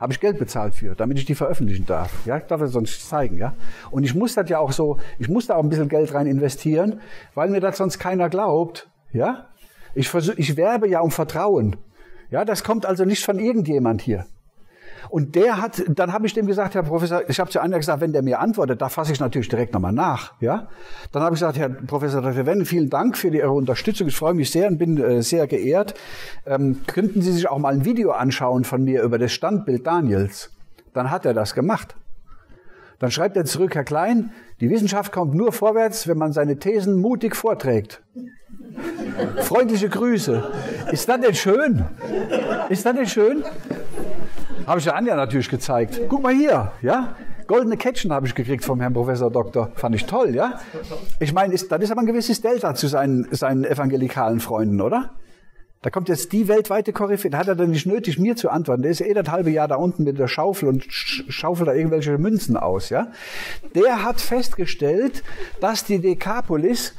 Habe ich Geld bezahlt für, damit ich die veröffentlichen darf. Ja, ich darf das sonst zeigen, ja. Und ich muss das ja auch so, ich muss da auch ein bisschen Geld rein investieren, weil mir das sonst keiner glaubt, ja. Ich versuche, ich werbe ja um Vertrauen. Ja, das kommt also nicht von irgendjemand hier. Und der hat, dann habe ich dem gesagt, Herr Professor, ich habe zu einer gesagt, wenn der mir antwortet, da fasse ich natürlich direkt nochmal nach. Ja, dann habe ich gesagt, Herr Professor Dr. Wendt, vielen Dank für Ihre Unterstützung. Ich freue mich sehr und bin äh, sehr geehrt. Ähm, könnten Sie sich auch mal ein Video anschauen von mir über das Standbild Daniels? Dann hat er das gemacht. Dann schreibt er zurück, Herr Klein, die Wissenschaft kommt nur vorwärts, wenn man seine Thesen mutig vorträgt. Freundliche Grüße. Ist das denn schön? Ist das denn schön? Habe ich der Anja natürlich gezeigt. Guck mal hier, ja? Goldene Kettchen habe ich gekriegt vom Herrn Professor Doktor. Fand ich toll, ja? Ich meine, ist, das ist aber ein gewisses Delta zu seinen, seinen evangelikalen Freunden, oder? Da kommt jetzt die weltweite Koryphäe. Da hat er dann nicht nötig, mir zu antworten. Der ist ja eh das halbe Jahr da unten mit der Schaufel und sch- schaufelt da irgendwelche Münzen aus, ja? Der hat festgestellt, dass die Dekapolis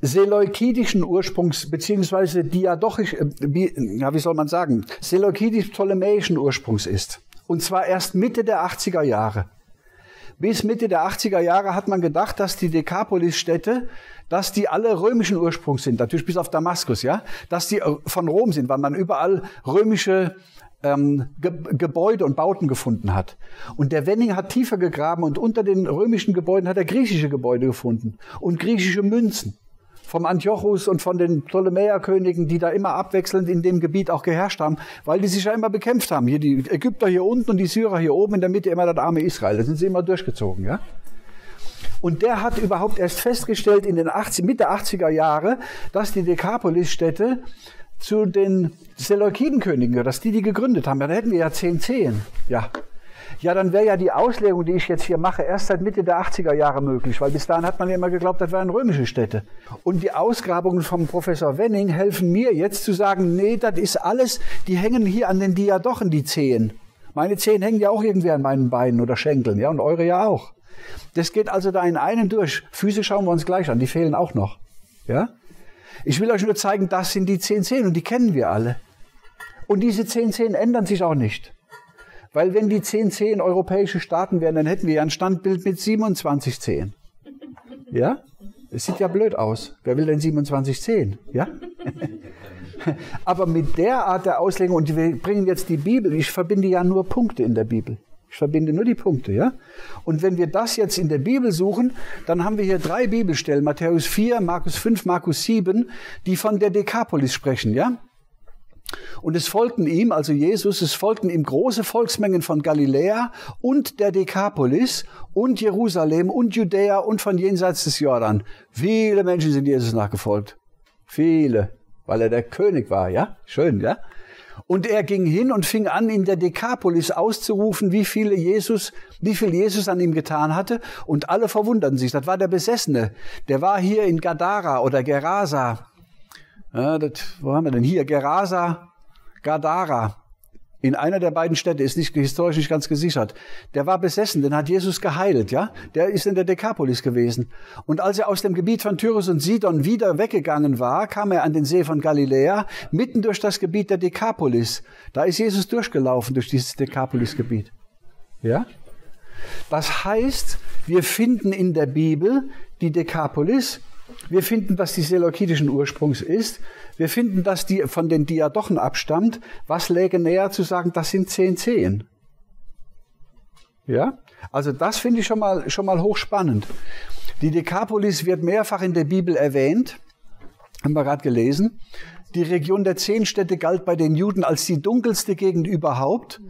seleukidischen Ursprungs, beziehungsweise diadochisch, äh, ja, wie soll man sagen, seleukidisch-ptolemäischen Ursprungs ist. Und zwar erst Mitte der 80er Jahre. Bis Mitte der 80er Jahre hat man gedacht, dass die Dekapolis-Städte, dass die alle römischen Ursprungs sind, natürlich bis auf Damaskus, ja, dass die äh, von Rom sind, weil man überall römische ähm, Ge Gebäude und Bauten gefunden hat. Und der Wenning hat tiefer gegraben und unter den römischen Gebäuden hat er griechische Gebäude gefunden und griechische Münzen vom Antiochus und von den Ptolemäerkönigen, die da immer abwechselnd in dem Gebiet auch geherrscht haben, weil die sich ja immer bekämpft haben. Hier die Ägypter hier unten und die Syrer hier oben, in der Mitte immer das arme Israel. Da sind sie immer durchgezogen, ja. Und der hat überhaupt erst festgestellt in den 80, Mitte 80er Jahre, dass die Dekapolis-Städte zu den Seleukidenkönigen dass die die gegründet haben. Ja, dann hätten wir ja 10, 10. Ja. Ja, dann wäre ja die Auslegung, die ich jetzt hier mache, erst seit Mitte der 80er Jahre möglich, weil bis dahin hat man ja immer geglaubt, das wären römische Städte. Und die Ausgrabungen vom Professor Wenning helfen mir jetzt zu sagen, nee, das ist alles, die hängen hier an den Diadochen, die Zehen. Meine Zehen hängen ja auch irgendwie an meinen Beinen oder Schenkeln, ja, und eure ja auch. Das geht also da in einen durch. Füße schauen wir uns gleich an, die fehlen auch noch. Ja? Ich will euch nur zeigen, das sind die zehn Zehen und die kennen wir alle. Und diese zehn Zehen ändern sich auch nicht. Weil wenn die 10 10 europäische Staaten wären, dann hätten wir ja ein Standbild mit 27 10. Ja? Es sieht ja blöd aus. Wer will denn 27 10? Ja? [laughs] Aber mit der Art der Auslegung, und wir bringen jetzt die Bibel, ich verbinde ja nur Punkte in der Bibel. Ich verbinde nur die Punkte, ja? Und wenn wir das jetzt in der Bibel suchen, dann haben wir hier drei Bibelstellen, Matthäus 4, Markus 5, Markus 7, die von der Dekapolis sprechen, ja? Und es folgten ihm, also Jesus, es folgten ihm große Volksmengen von Galiläa und der Dekapolis und Jerusalem und Judäa und von jenseits des Jordan. Viele Menschen sind Jesus nachgefolgt. Viele, weil er der König war, ja? Schön, ja? Und er ging hin und fing an, in der Dekapolis auszurufen, wie viele Jesus, wie viel Jesus an ihm getan hatte. Und alle verwunderten sich. Das war der Besessene. Der war hier in Gadara oder Gerasa. Ja, das, wo haben wir denn hier? Gerasa, Gadara. In einer der beiden Städte ist nicht historisch nicht ganz gesichert. Der war besessen, den hat Jesus geheilt, ja? Der ist in der Dekapolis gewesen. Und als er aus dem Gebiet von Tyrus und Sidon wieder weggegangen war, kam er an den See von Galiläa, mitten durch das Gebiet der Dekapolis. Da ist Jesus durchgelaufen durch dieses Dekapolis-Gebiet. Ja? Das heißt, wir finden in der Bibel die Dekapolis, wir finden, dass die seleukidischen Ursprungs ist. Wir finden, dass die von den Diadochen abstammt. Was läge näher zu sagen, das sind zehn Zehen? Ja? Also das finde ich schon mal, schon mal hochspannend. Die Dekapolis wird mehrfach in der Bibel erwähnt. Haben wir gerade gelesen. Die Region der zehn Städte galt bei den Juden als die dunkelste Gegend überhaupt.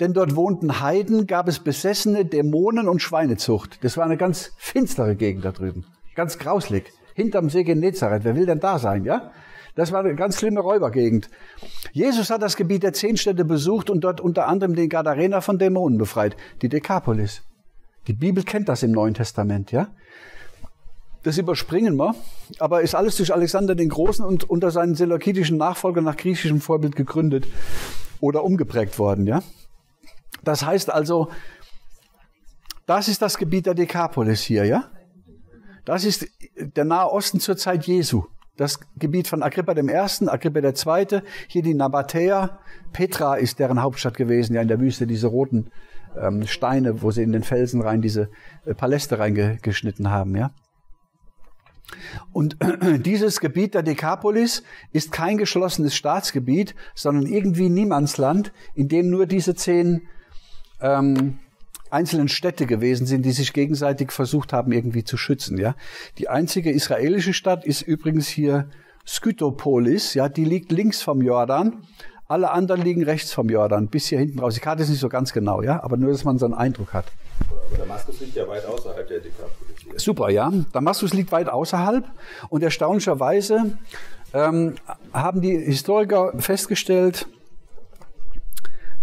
Denn dort wohnten Heiden, gab es Besessene, Dämonen und Schweinezucht. Das war eine ganz finstere Gegend da drüben. Ganz grauslig. Hinterm See Genezareth. Wer will denn da sein, ja? Das war eine ganz schlimme Räubergegend. Jesus hat das Gebiet der zehn Städte besucht und dort unter anderem den Gadarener von Dämonen befreit. Die Dekapolis. Die Bibel kennt das im Neuen Testament, ja? Das überspringen wir, aber ist alles durch Alexander den Großen und unter seinen seleukidischen Nachfolgern nach griechischem Vorbild gegründet oder umgeprägt worden, ja? Das heißt also, das ist das Gebiet der Dekapolis hier, ja? Das ist der Nahe Osten zur Zeit Jesu. Das Gebiet von Agrippa I., Agrippa II., hier die Nabatäer. Petra ist deren Hauptstadt gewesen, ja in der Wüste, diese roten ähm, Steine, wo sie in den Felsen rein diese äh, Paläste reingeschnitten haben, ja. Und [clears throat] dieses Gebiet der Dekapolis ist kein geschlossenes Staatsgebiet, sondern irgendwie Niemandsland, in dem nur diese zehn ähm, einzelnen Städte gewesen sind, die sich gegenseitig versucht haben, irgendwie zu schützen. Ja, die einzige israelische Stadt ist übrigens hier Skytopolis. Ja, die liegt links vom Jordan. Alle anderen liegen rechts vom Jordan, bis hier hinten raus. Die Karte ist nicht so ganz genau, ja, aber nur, dass man so einen Eindruck hat. Aber Damaskus liegt ja weit außerhalb der Dekapolis. hier. Super, ja. Damaskus liegt weit außerhalb und erstaunlicherweise ähm, haben die Historiker festgestellt,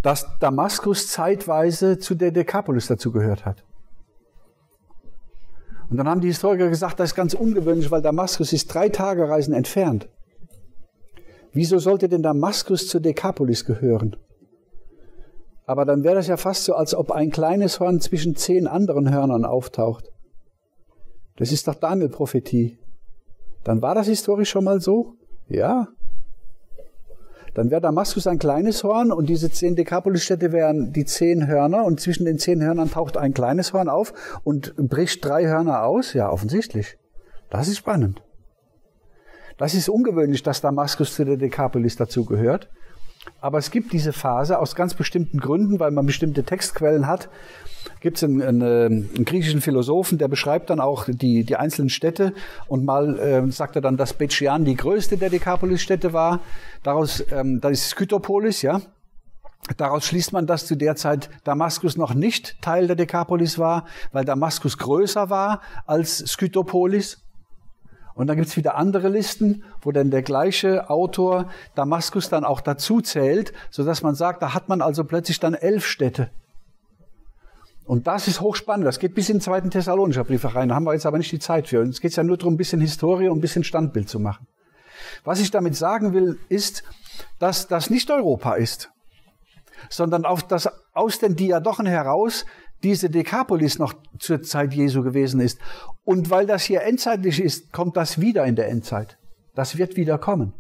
dass Damaskus zeitweise zu der Dekapolis dazugehört hat. Und dann haben die Historiker gesagt, das ist ganz ungewöhnlich, weil Damaskus ist drei Tagereisen entfernt. Wieso sollte denn Damaskus zur Dekapolis gehören? Aber dann wäre das ja fast so, als ob ein kleines Horn zwischen zehn anderen Hörnern auftaucht. Das ist doch Daniel-Prophetie. Dann war das historisch schon mal so? Ja. Dann wäre Damaskus ein kleines Horn und diese zehn Dekapolis-Städte wären die zehn Hörner und zwischen den zehn Hörnern taucht ein kleines Horn auf und bricht drei Hörner aus? Ja, offensichtlich. Das ist spannend. Das ist ungewöhnlich, dass Damaskus zu der Dekapolis dazugehört. Aber es gibt diese Phase aus ganz bestimmten Gründen, weil man bestimmte Textquellen hat. Gibt es einen, einen, einen, griechischen Philosophen, der beschreibt dann auch die, die einzelnen Städte und mal äh, sagt er dann, dass Bechian die größte der Dekapolis-Städte war. Daraus, ähm, das ist Skytopolis, ja. Daraus schließt man, dass zu der Zeit Damaskus noch nicht Teil der Dekapolis war, weil Damaskus größer war als Skytopolis. Und dann gibt's wieder andere Listen, wo dann der gleiche Autor Damaskus dann auch dazu zählt, so dass man sagt, da hat man also plötzlich dann elf Städte. Und das ist hochspannend. Das geht bis in den zweiten Thessalonischer Brief rein. Da haben wir jetzt aber nicht die Zeit für. es geht ja nur darum, ein bisschen Historie und ein bisschen Standbild zu machen. Was ich damit sagen will, ist, dass das nicht Europa ist, sondern auf das, aus den Diadochen heraus diese Dekapolis noch zur Zeit Jesu gewesen ist. Und weil das hier endzeitlich ist, kommt das wieder in der Endzeit. Das wird wieder kommen.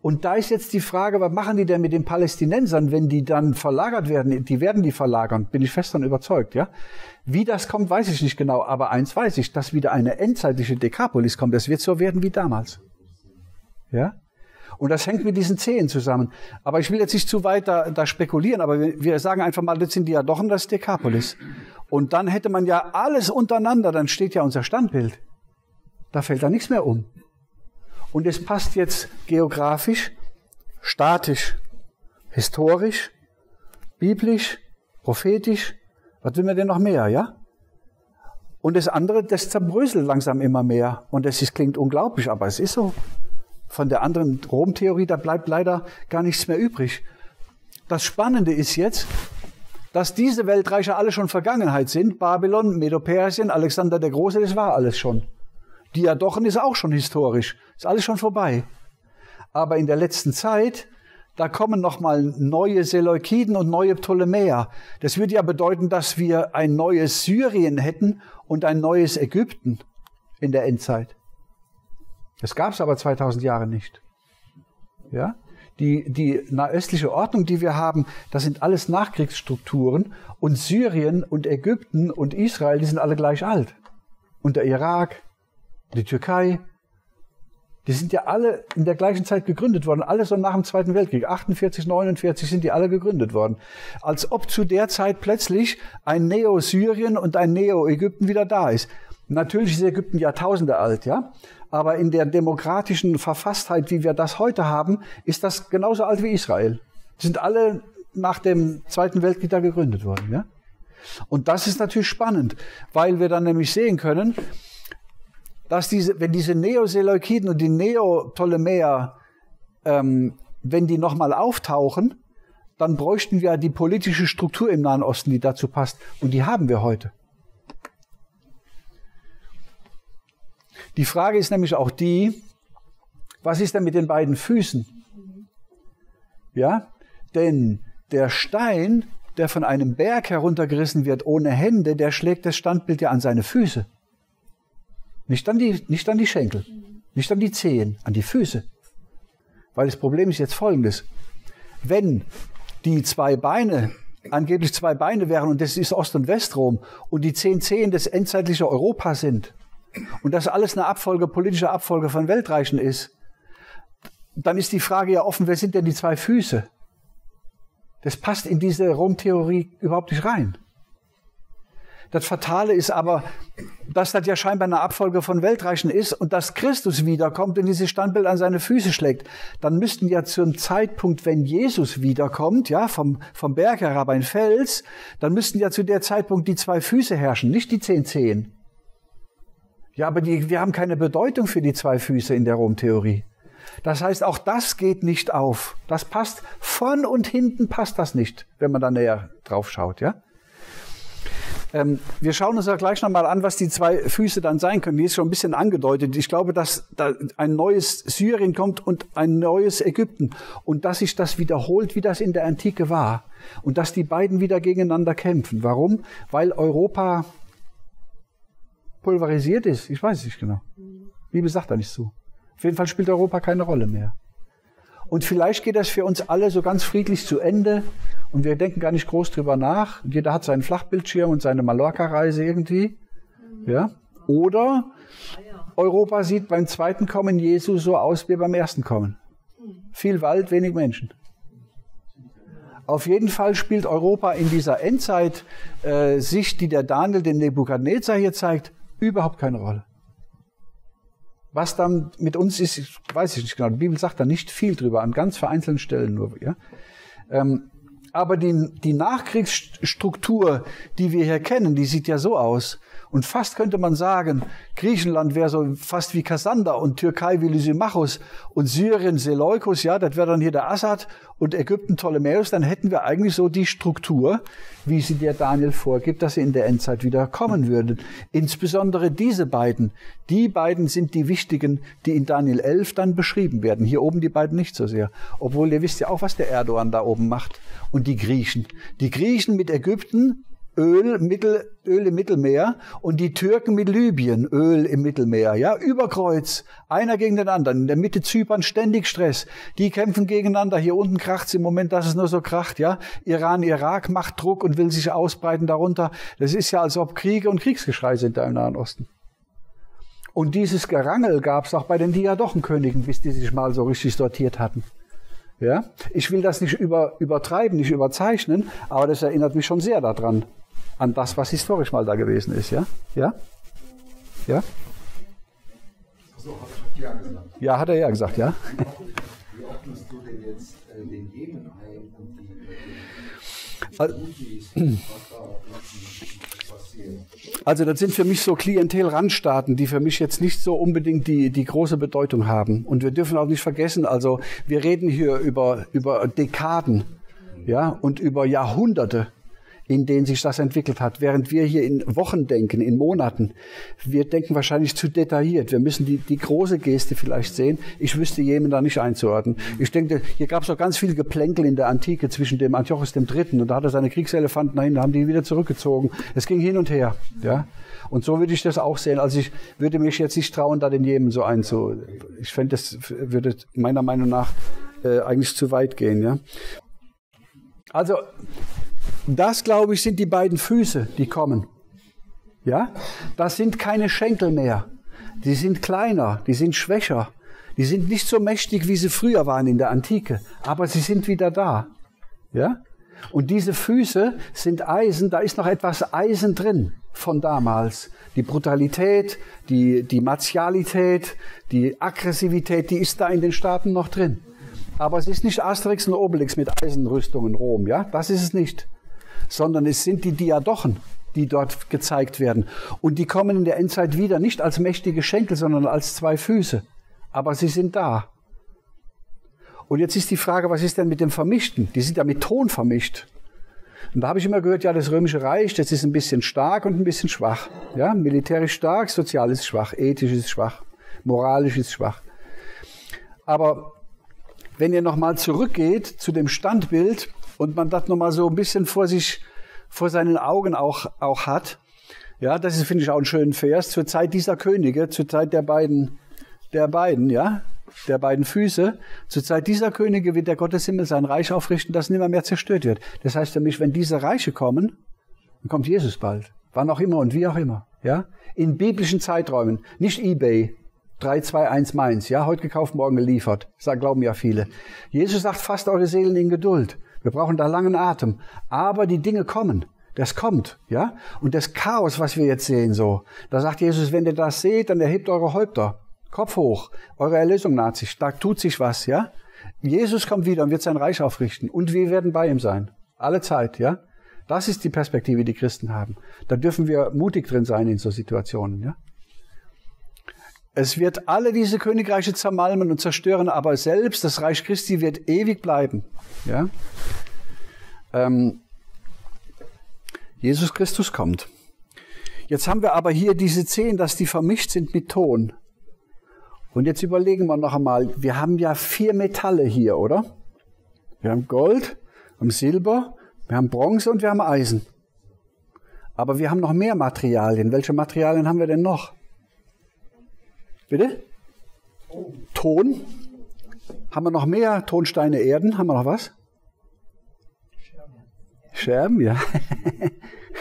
Und da ist jetzt die Frage, was machen die denn mit den Palästinensern, wenn die dann verlagert werden? Die werden die verlagern, bin ich fest davon überzeugt, ja? Wie das kommt, weiß ich nicht genau, aber eins weiß ich, dass wieder eine endzeitliche Dekapolis kommt. Das wird so werden wie damals. Ja? Und das hängt mit diesen Zehen zusammen. Aber ich will jetzt nicht zu weit da, da spekulieren, aber wir, sagen einfach mal, das sind die ja doch und das Dekapolis. Und dann hätte man ja alles untereinander, dann steht ja unser Standbild. Da fällt da nichts mehr um. Und es passt jetzt geografisch, statisch, historisch, biblisch, prophetisch. Was will man denn noch mehr, ja? Und das andere, das zerbröselt langsam immer mehr. Und das ist, klingt unglaublich, aber es ist so. Von der anderen Rom-Theorie, da bleibt leider gar nichts mehr übrig. Das Spannende ist jetzt, dass diese Weltreiche alle schon Vergangenheit sind. Babylon, Medo-Persien, Alexander der Große, das war alles schon. Diadochen ist auch schon historisch. Ist alles schon vorbei. Aber in der letzten Zeit, da kommen nochmal neue Seleukiden und neue Ptolemäer. Das würde ja bedeuten, dass wir ein neues Syrien hätten und ein neues Ägypten in der Endzeit. Das gab es aber 2000 Jahre nicht. Ja? Die, die nahöstliche Ordnung, die wir haben, das sind alles Nachkriegsstrukturen und Syrien und Ägypten und Israel, die sind alle gleich alt. Und der Irak, die Türkei, die sind ja alle in der gleichen Zeit gegründet worden, alle so nach dem Zweiten Weltkrieg. 48, 49 sind die alle gegründet worden. Als ob zu der Zeit plötzlich ein Neo-Syrien und ein Neo-Ägypten wieder da ist. Natürlich ist Ägypten Jahrtausende alt, ja. Aber in der demokratischen Verfasstheit, wie wir das heute haben, ist das genauso alt wie Israel. Die sind alle nach dem Zweiten Weltkrieg da gegründet worden, ja. Und das ist natürlich spannend, weil wir dann nämlich sehen können, dass diese, wenn diese Neoseleukiden und die Neoptolemäer, ähm, wenn die nochmal auftauchen, dann bräuchten wir die politische Struktur im Nahen Osten, die dazu passt. Und die haben wir heute. Die Frage ist nämlich auch die, was ist denn mit den beiden Füßen? Ja, denn der Stein, der von einem Berg heruntergerissen wird ohne Hände, der schlägt das Standbild ja an seine Füße. Nicht an die, nicht an die Schenkel, nicht an die Zehen, an die Füße. Weil das Problem ist jetzt folgendes. Wenn die zwei Beine angeblich zwei Beine wären und das ist Ost- und Westrom und die zehn Zehen des endzeitlichen Europa sind und das alles eine Abfolge, politische Abfolge von Weltreichen ist, dann ist die Frage ja offen, wer sind denn die zwei Füße? Das passt in diese Rom-Theorie überhaupt nicht rein. Das Fatale ist aber, dass das ja scheinbar eine Abfolge von Weltreichen ist und dass Christus wiederkommt und dieses Standbild an seine Füße schlägt. Dann müssten ja zum Zeitpunkt, wenn Jesus wiederkommt, ja, vom, vom Berg herab ein Fels, dann müssten ja zu der Zeitpunkt die zwei Füße herrschen, nicht die zehn Zehen. Ja, aber die, wir haben keine Bedeutung für die zwei Füße in der Rom-Theorie. Das heißt, auch das geht nicht auf. Das passt von und hinten passt das nicht, wenn man da näher drauf schaut, ja? Ähm, wir schauen uns ja gleich nochmal an, was die zwei Füße dann sein können. Die ist schon ein bisschen angedeutet. Ich glaube, dass da ein neues Syrien kommt und ein neues Ägypten und dass sich das wiederholt, wie das in der Antike war und dass die beiden wieder gegeneinander kämpfen. Warum? Weil Europa pulverisiert ist. Ich weiß es nicht genau. Die Bibel sagt da nichts zu. Auf jeden Fall spielt Europa keine Rolle mehr. Und vielleicht geht das für uns alle so ganz friedlich zu Ende und wir denken gar nicht groß drüber nach. Jeder hat seinen Flachbildschirm und seine Mallorca-Reise irgendwie. Ja? Oder Europa sieht beim zweiten Kommen Jesu so aus wie beim ersten Kommen. Viel Wald, wenig Menschen. Auf jeden Fall spielt Europa in dieser Endzeit-Sicht, äh, die der Daniel den Nebukadnezar hier zeigt, überhaupt keine Rolle. Was dann mit uns ist, weiß ich nicht genau. Die Bibel sagt da nicht viel drüber, an ganz vereinzelten Stellen nur. Ja? Ähm, aber die, die Nachkriegsstruktur, die wir hier kennen, die sieht ja so aus. Und fast könnte man sagen, Griechenland wäre so fast wie Kassander und Türkei wie Lysimachus und Syrien Seleukos, ja, das wäre dann hier der Assad und Ägypten Ptolemäus, dann hätten wir eigentlich so die Struktur, wie sie der Daniel vorgibt, dass sie in der Endzeit wieder kommen würden. Insbesondere diese beiden, die beiden sind die wichtigen, die in Daniel 11 dann beschrieben werden. Hier oben die beiden nicht so sehr. Obwohl ihr wisst ja auch, was der Erdogan da oben macht. Und die Griechen. Die Griechen mit Ägypten, Öl, Mittel, Öl im Mittelmeer und die Türken mit Libyen, Öl im Mittelmeer, ja, überkreuz, einer gegen den anderen, in der Mitte Zypern ständig Stress, die kämpfen gegeneinander, hier unten kracht's im Moment, dass es nur so kracht, ja, Iran, Irak macht Druck und will sich ausbreiten darunter, das ist ja, als ob Kriege und Kriegsgeschrei sind da im Nahen Osten. Und dieses Gerangel gab's auch bei den Diadochenkönigen, bis die sich mal so richtig sortiert hatten. Ja, ich will das nicht über, übertreiben, nicht überzeichnen, aber das erinnert mich schon sehr daran, an das, was historisch mal da gewesen ist. Ja? Ja? Ja? Ja gesagt. Ja, hat er ja gesagt, ja. Wie ordnest du denn jetzt äh, den Jemen ein und die, passiert? Also das sind für mich so Klientel-Randstaaten, die für mich jetzt nicht so unbedingt die, die große Bedeutung haben. Und wir dürfen auch nicht vergessen, also wir reden hier über, über Dekaden ja, und über Jahrhunderte, in denen sich das entwickelt hat. Während wir hier in Wochen denken, in Monaten, wir denken wahrscheinlich zu detailliert. Wir müssen die, die große Geste vielleicht sehen. Ich wüsste Jemen da nicht einzuordnen. Ich denke, hier gab es auch ganz viel Geplänkel in der Antike zwischen dem Antiochus dem Dritten und da hat er seine Kriegselefanten dahin, da haben die wieder zurückgezogen. Es ging hin und her. Ja. Und so würde ich das auch sehen. Also ich würde mich jetzt nicht trauen, da den Jemen so einzu. Ich fände, das würde meiner Meinung nach äh, eigentlich zu weit gehen. Ja. Also das, glaube ich, sind die beiden Füße, die kommen. Ja? Das sind keine Schenkel mehr. Die sind kleiner, die sind schwächer. Die sind nicht so mächtig, wie sie früher waren in der Antike, aber sie sind wieder da. Ja? Und diese Füße sind Eisen, da ist noch etwas Eisen drin von damals. Die Brutalität, die, die Martialität, die Aggressivität, die ist da in den Staaten noch drin. Aber es ist nicht Asterix und Obelix mit Eisenrüstungen Rom, ja? Das ist es nicht sondern es sind die Diadochen, die dort gezeigt werden. Und die kommen in der Endzeit wieder, nicht als mächtige Schenkel, sondern als zwei Füße. Aber sie sind da. Und jetzt ist die Frage, was ist denn mit dem Vermischten? Die sind ja mit Ton vermischt. Und da habe ich immer gehört, ja, das Römische Reich, das ist ein bisschen stark und ein bisschen schwach. Ja, militärisch stark, sozial ist schwach, ethisch ist schwach, moralisch ist schwach. Aber wenn ihr nochmal zurückgeht zu dem Standbild und man das nochmal so ein bisschen vor sich, vor seinen Augen auch, auch hat, ja, das ist, finde ich, auch einen schönen Vers, zur Zeit dieser Könige, zur Zeit der beiden, der beiden, ja, der beiden Füße, zur Zeit dieser Könige wird der Gotteshimmel sein Reich aufrichten, das nimmer mehr zerstört wird. Das heißt mich, wenn diese Reiche kommen, dann kommt Jesus bald. Wann auch immer und wie auch immer, ja. In biblischen Zeiträumen, nicht eBay, 321 Mainz, ja, heute gekauft, morgen geliefert. Das glauben ja viele. Jesus sagt, fasst eure Seelen in Geduld. Wir brauchen da langen Atem. Aber die Dinge kommen. Das kommt, ja. Und das Chaos, was wir jetzt sehen, so, da sagt Jesus, wenn ihr das seht, dann erhebt eure Häupter. Kopf hoch. Eure Erlösung naht sich. Da tut sich was, ja. Jesus kommt wieder und wird sein Reich aufrichten. Und wir werden bei ihm sein. Alle Zeit, ja. Das ist die Perspektive, die Christen haben. Da dürfen wir mutig drin sein in so Situationen, ja. Es wird alle diese Königreiche zermalmen und zerstören, aber selbst das Reich Christi wird ewig bleiben. Ja? Ähm, Jesus Christus kommt. Jetzt haben wir aber hier diese zehn, dass die vermischt sind mit Ton. Und jetzt überlegen wir noch einmal, wir haben ja vier Metalle hier, oder? Wir haben Gold, wir haben Silber, wir haben Bronze und wir haben Eisen. Aber wir haben noch mehr Materialien. Welche Materialien haben wir denn noch? Bitte? Ton. Haben wir noch mehr Tonsteine, Erden? Haben wir noch was? Scherben, ja.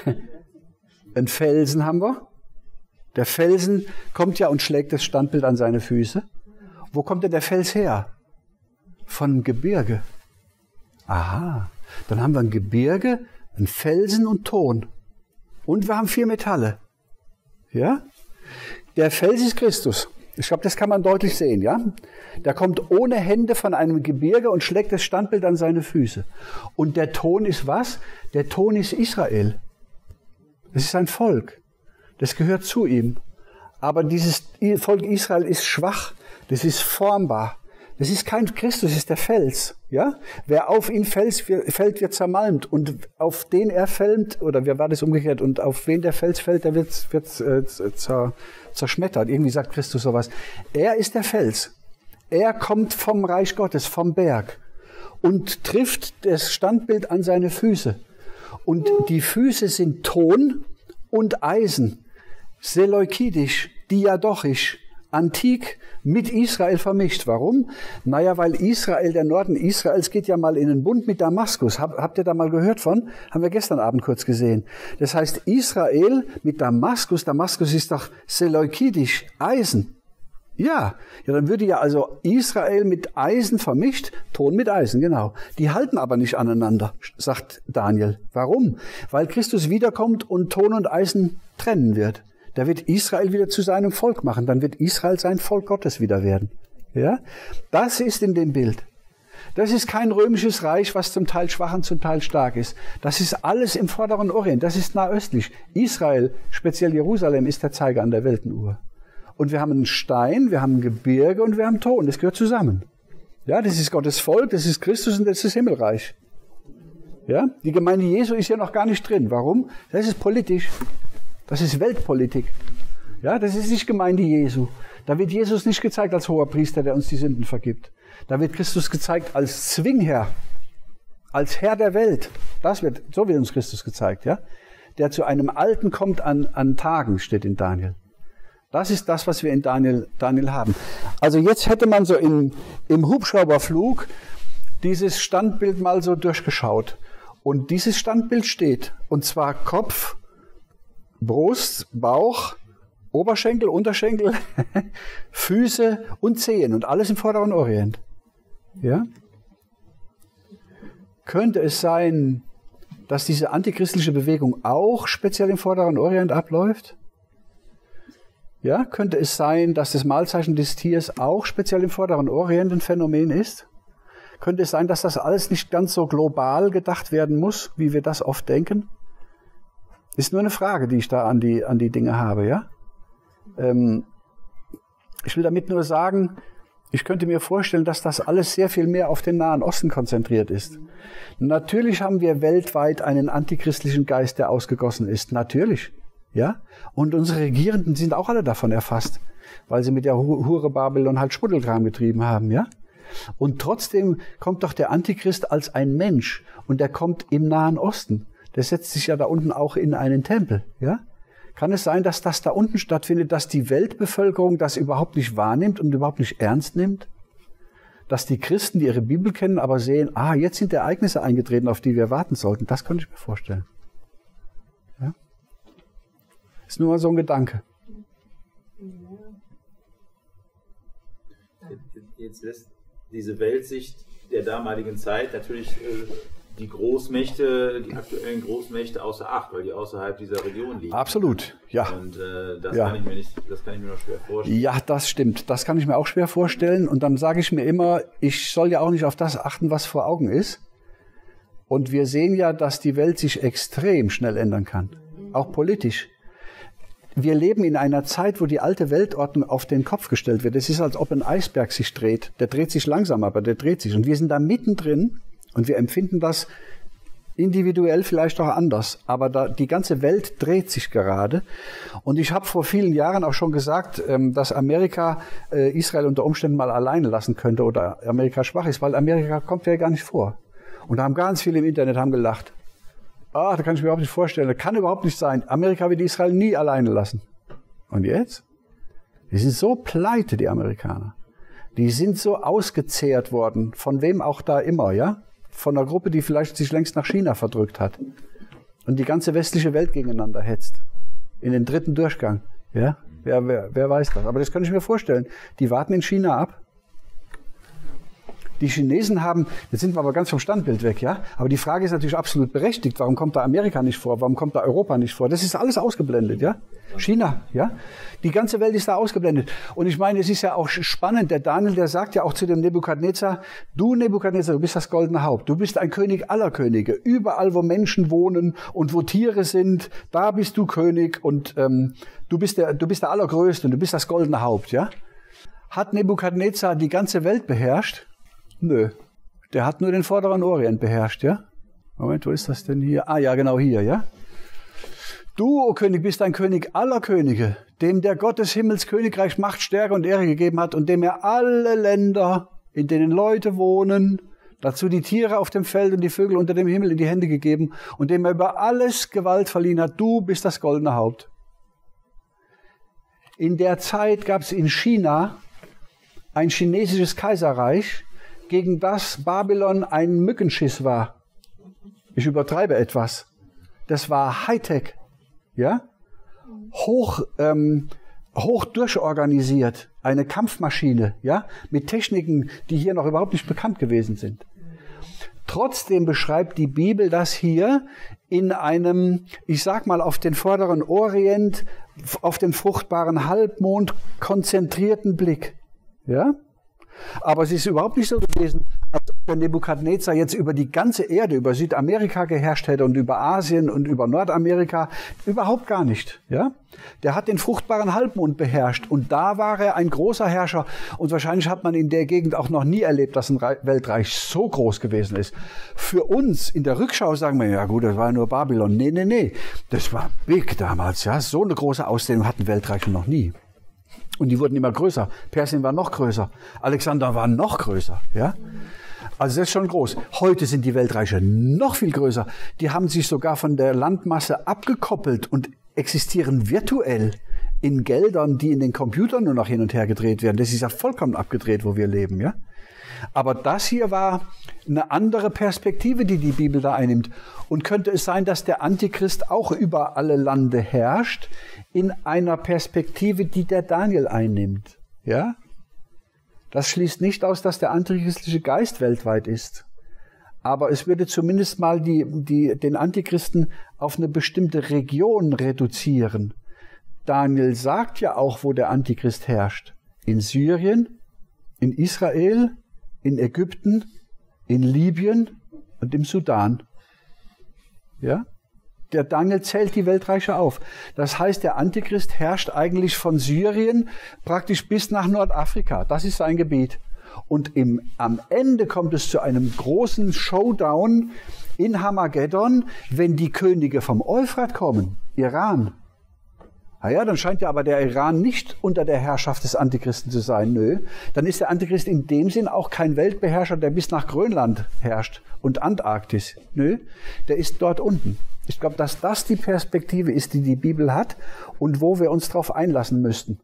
[laughs] Ein Felsen haben wir. Der Felsen kommt ja und schlägt das Standbild an seine Füße. Wo kommt denn der Fels her? Von Gebirge. Aha. Dann haben wir ein Gebirge, ein Felsen und Ton. Und wir haben vier Metalle. Ja? Der Fels ist Christus. Ich glaube, das kann man deutlich sehen, ja? Der kommt ohne Hände von einem Gebirge und schlägt das Standbild an seine Füße. Und der Ton ist was? Der Ton ist Israel. Das ist ein Volk. Das gehört zu ihm. Aber dieses Volk Israel ist schwach. Das ist formbar. Das ist kein Christus, ist der Fels. Ja? Wer auf ihn fällt, fällt, wird zermalmt. Und auf den er fällt, oder wer war das umgekehrt? Und auf wen der Fels fällt, der wird, wird äh, zer, zerschmettert. Irgendwie sagt Christus sowas. Er ist der Fels. Er kommt vom Reich Gottes, vom Berg und trifft das Standbild an seine Füße. Und die Füße sind Ton und Eisen, seleukidisch, diadochisch, antik mit Israel vermischt. Warum? Naja, weil Israel, der Norden Israels geht ja mal in den Bund mit Damaskus. Hab, habt ihr da mal gehört von? Haben wir gestern Abend kurz gesehen. Das heißt, Israel mit Damaskus, Damaskus ist doch seleukidisch, Eisen. Ja, ja, dann würde ja also Israel mit Eisen vermischt, Ton mit Eisen, genau. Die halten aber nicht aneinander, sagt Daniel. Warum? Weil Christus wiederkommt und Ton und Eisen trennen wird. Da wird Israel wieder zu seinem Volk machen. Dann wird Israel sein Volk Gottes wieder werden. Ja? Das ist in dem Bild. Das ist kein römisches Reich, was zum Teil schwach und zum Teil stark ist. Das ist alles im vorderen Orient. Das ist nahöstlich. Israel, speziell Jerusalem, ist der Zeiger an der Weltenuhr. Und wir haben einen Stein, wir haben ein Gebirge und wir haben Ton. Das gehört zusammen. Ja, das ist Gottes Volk, das ist Christus und das ist das Himmelreich. Ja, die Gemeinde Jesu ist ja noch gar nicht drin. Warum? Das ist politisch. Das ist Weltpolitik. Ja, das ist nicht Gemeinde Jesu. Da wird Jesus nicht gezeigt als hoher Priester, der uns die Sünden vergibt. Da wird Christus gezeigt als Zwingherr, als Herr der Welt. Das wird, so wird uns Christus gezeigt, ja. Der zu einem Alten kommt an, an Tagen, steht in Daniel. Das ist das, was wir in Daniel, Daniel haben. Also jetzt hätte man so in, im Hubschrauberflug dieses Standbild mal so durchgeschaut. Und dieses Standbild steht, und zwar Kopf, Brust, Bauch, Oberschenkel, Unterschenkel, [laughs] Füße und Zehen und alles im vorderen Orient. Ja? Könnte es sein, dass diese antichristliche Bewegung auch speziell im vorderen Orient abläuft? Ja, könnte es sein, dass das Mahlzeichen des Tiers auch speziell im vorderen Orient ein Phänomen ist? Könnte es sein, dass das alles nicht ganz so global gedacht werden muss, wie wir das oft denken? Ist nur eine Frage, die ich da an die, an die Dinge habe, ja? Ähm, ich will damit nur sagen, ich könnte mir vorstellen, dass das alles sehr viel mehr auf den Nahen Osten konzentriert ist. Natürlich haben wir weltweit einen antichristlichen Geist, der ausgegossen ist. Natürlich. Ja? Und unsere Regierenden sind auch alle davon erfasst, weil sie mit der Hure Babylon halt Schmuddelkram getrieben haben, ja? Und trotzdem kommt doch der Antichrist als ein Mensch und der kommt im Nahen Osten der setzt sich ja da unten auch in einen Tempel, ja? Kann es sein, dass das da unten stattfindet, dass die Weltbevölkerung das überhaupt nicht wahrnimmt und überhaupt nicht ernst nimmt? Dass die Christen, die ihre Bibel kennen, aber sehen, ah, jetzt sind Ereignisse eingetreten, auf die wir warten sollten. Das könnte ich mir vorstellen. Ja? Ist nur mal so ein Gedanke. Jetzt lässt diese Weltsicht der damaligen Zeit natürlich äh, die Großmächte, die aktuellen Großmächte außer Acht, weil die außerhalb dieser Region liegen. Absolut, ja. Und äh, das, Ja. kann ich mir nicht, das kann ich mir noch schwer vorstellen. Ja, das stimmt. Das kann ich mir auch schwer vorstellen. Und dann sage ich mir immer, ich soll ja auch nicht auf das achten, was vor Augen ist. Und wir sehen ja, dass die Welt sich extrem schnell ändern kann. Auch politisch. wir leben in einer Zeit, wo die alte Weltordnung auf den Kopf gestellt wird. Es ist, als ob ein Eisberg sich dreht. Der dreht sich langsam, aber der dreht sich. Und wir sind da mittendrin und wir empfinden das individuell vielleicht auch anders, aber da, die ganze Welt dreht sich gerade. Und ich habe vor vielen Jahren auch schon gesagt, ähm, dass Amerika äh, Israel unter Umständen mal alleine lassen könnte oder Amerika schwach ist, weil Amerika kommt ja gar nicht vor. Und da haben ganz viele im Internet haben gelacht. Ah, da kann ich mir überhaupt nicht vorstellen. Das kann überhaupt nicht sein. Amerika wird Israel nie alleine lassen. Und jetzt? Die sind so pleite, die Amerikaner. Die sind so ausgezehrt worden, von wem auch da immer, ja? Von einer Gruppe, die vielleicht sich längst nach China verdrückt hat und die ganze westliche Welt gegeneinander hetzt. In den dritten Durchgang. Ja? Wer, wer, wer weiß das? Aber das kann ich mir vorstellen. Die warten in China ab. Die Chinesen haben, jetzt sind wir aber ganz vom Standbild weg, ja. Aber die Frage ist natürlich absolut berechtigt. Warum kommt da Amerika nicht vor? Warum kommt da Europa nicht vor? Das ist alles ausgeblendet, ja. China, ja. Die ganze Welt ist da ausgeblendet. Und ich meine, es ist ja auch spannend. Der Daniel, der sagt ja auch zu dem Nebukadnezar, du Nebukadnezar, du bist das goldene Haupt. Du bist ein König aller Könige. Überall, wo Menschen wohnen und wo Tiere sind, da bist du König und ähm, du bist der, du bist der Allergrößte und du bist das goldene Haupt, ja. Hat Nebukadnezar die ganze Welt beherrscht? Nö. Der hat nur den vorderen Orient beherrscht, ja? Moment, wo ist das denn hier? Ah ja, genau hier, ja? Du, o oh König, bist ein König aller Könige, dem der Gott des Himmels Königreich Macht, Stärke und Ehre gegeben hat und dem er alle Länder, in denen Leute wohnen, dazu die Tiere auf dem Feld und die Vögel unter dem Himmel in die Hände gegeben und dem er über alles Gewalt verliehen hat. Du bist das goldene Haupt. In der Zeit gab es in China ein chinesisches Kaiserreich, gegen das Babylon ein Mückenschiss war. Ich übertreibe etwas. Das war Hightech ja, hoch, ähm, hoch durchorganisiert, eine Kampfmaschine, ja, mit Techniken, die hier noch überhaupt nicht bekannt gewesen sind. Trotzdem beschreibt die Bibel das hier in einem, ich sag mal, auf den vorderen Orient, auf den fruchtbaren Halbmond konzentrierten Blick. Ja? Aber es ist überhaupt nicht so gewesen, als ob der Nebukadnezar jetzt über die ganze Erde, über Südamerika geherrscht hätte und über Asien und über Nordamerika. Überhaupt gar nicht. Ja? Der hat den fruchtbaren Halbmond beherrscht und da war er ein großer Herrscher. Und wahrscheinlich hat man in der Gegend auch noch nie erlebt, dass ein Weltreich so groß gewesen ist. Für uns in der Rückschau sagen wir, ja gut, das war nur Babylon. Nee, nee, nee. Das war big damals. Ja? So eine große Ausdehnung hatten Weltreiche noch nie. Und die wurden immer größer. Persien war noch größer. Alexander war noch größer. Ja? Also das ist schon groß. Heute sind die Weltreiche noch viel größer. Die haben sich sogar von der Landmasse abgekoppelt und existieren virtuell in Geldern, die in den Computern nur noch hin und her gedreht werden. Das ist ja vollkommen abgedreht, wo wir leben, ja? Aber das hier war eine andere Perspektive, die die Bibel da einnimmt. Und könnte es sein, dass der Antichrist auch über alle Lande herrscht, in einer Perspektive, die der Daniel einnimmt? Ja? Das schließt nicht aus, dass der antichristliche Geist weltweit ist. Aber es würde zumindest mal die, die, den Antichristen auf eine bestimmte Region reduzieren. Daniel sagt ja auch, wo der Antichrist herrscht. In Syrien, in Israel, in Ägypten, in Libyen und im Sudan. Ja? Der Daniel zählt die Weltreiche auf. Das heißt, der Antichrist herrscht eigentlich von Syrien praktisch bis nach Nordafrika. Das ist sein Gebiet. Und im, am Ende kommt es zu einem großen Showdown in Hamageddon, wenn die Könige vom Euphrat kommen, Iran. Ah ja, dann scheint ja aber der Iran nicht unter der Herrschaft des Antichristen zu sein. Nö, dann ist der Antichrist in dem Sinn auch kein Weltbeherrscher, der bis nach Grönland herrscht und Antarktis. Nö, der ist dort unten. Ich glaube, dass das die Perspektive ist, die die Bibel hat und wo wir uns darauf einlassen müssten.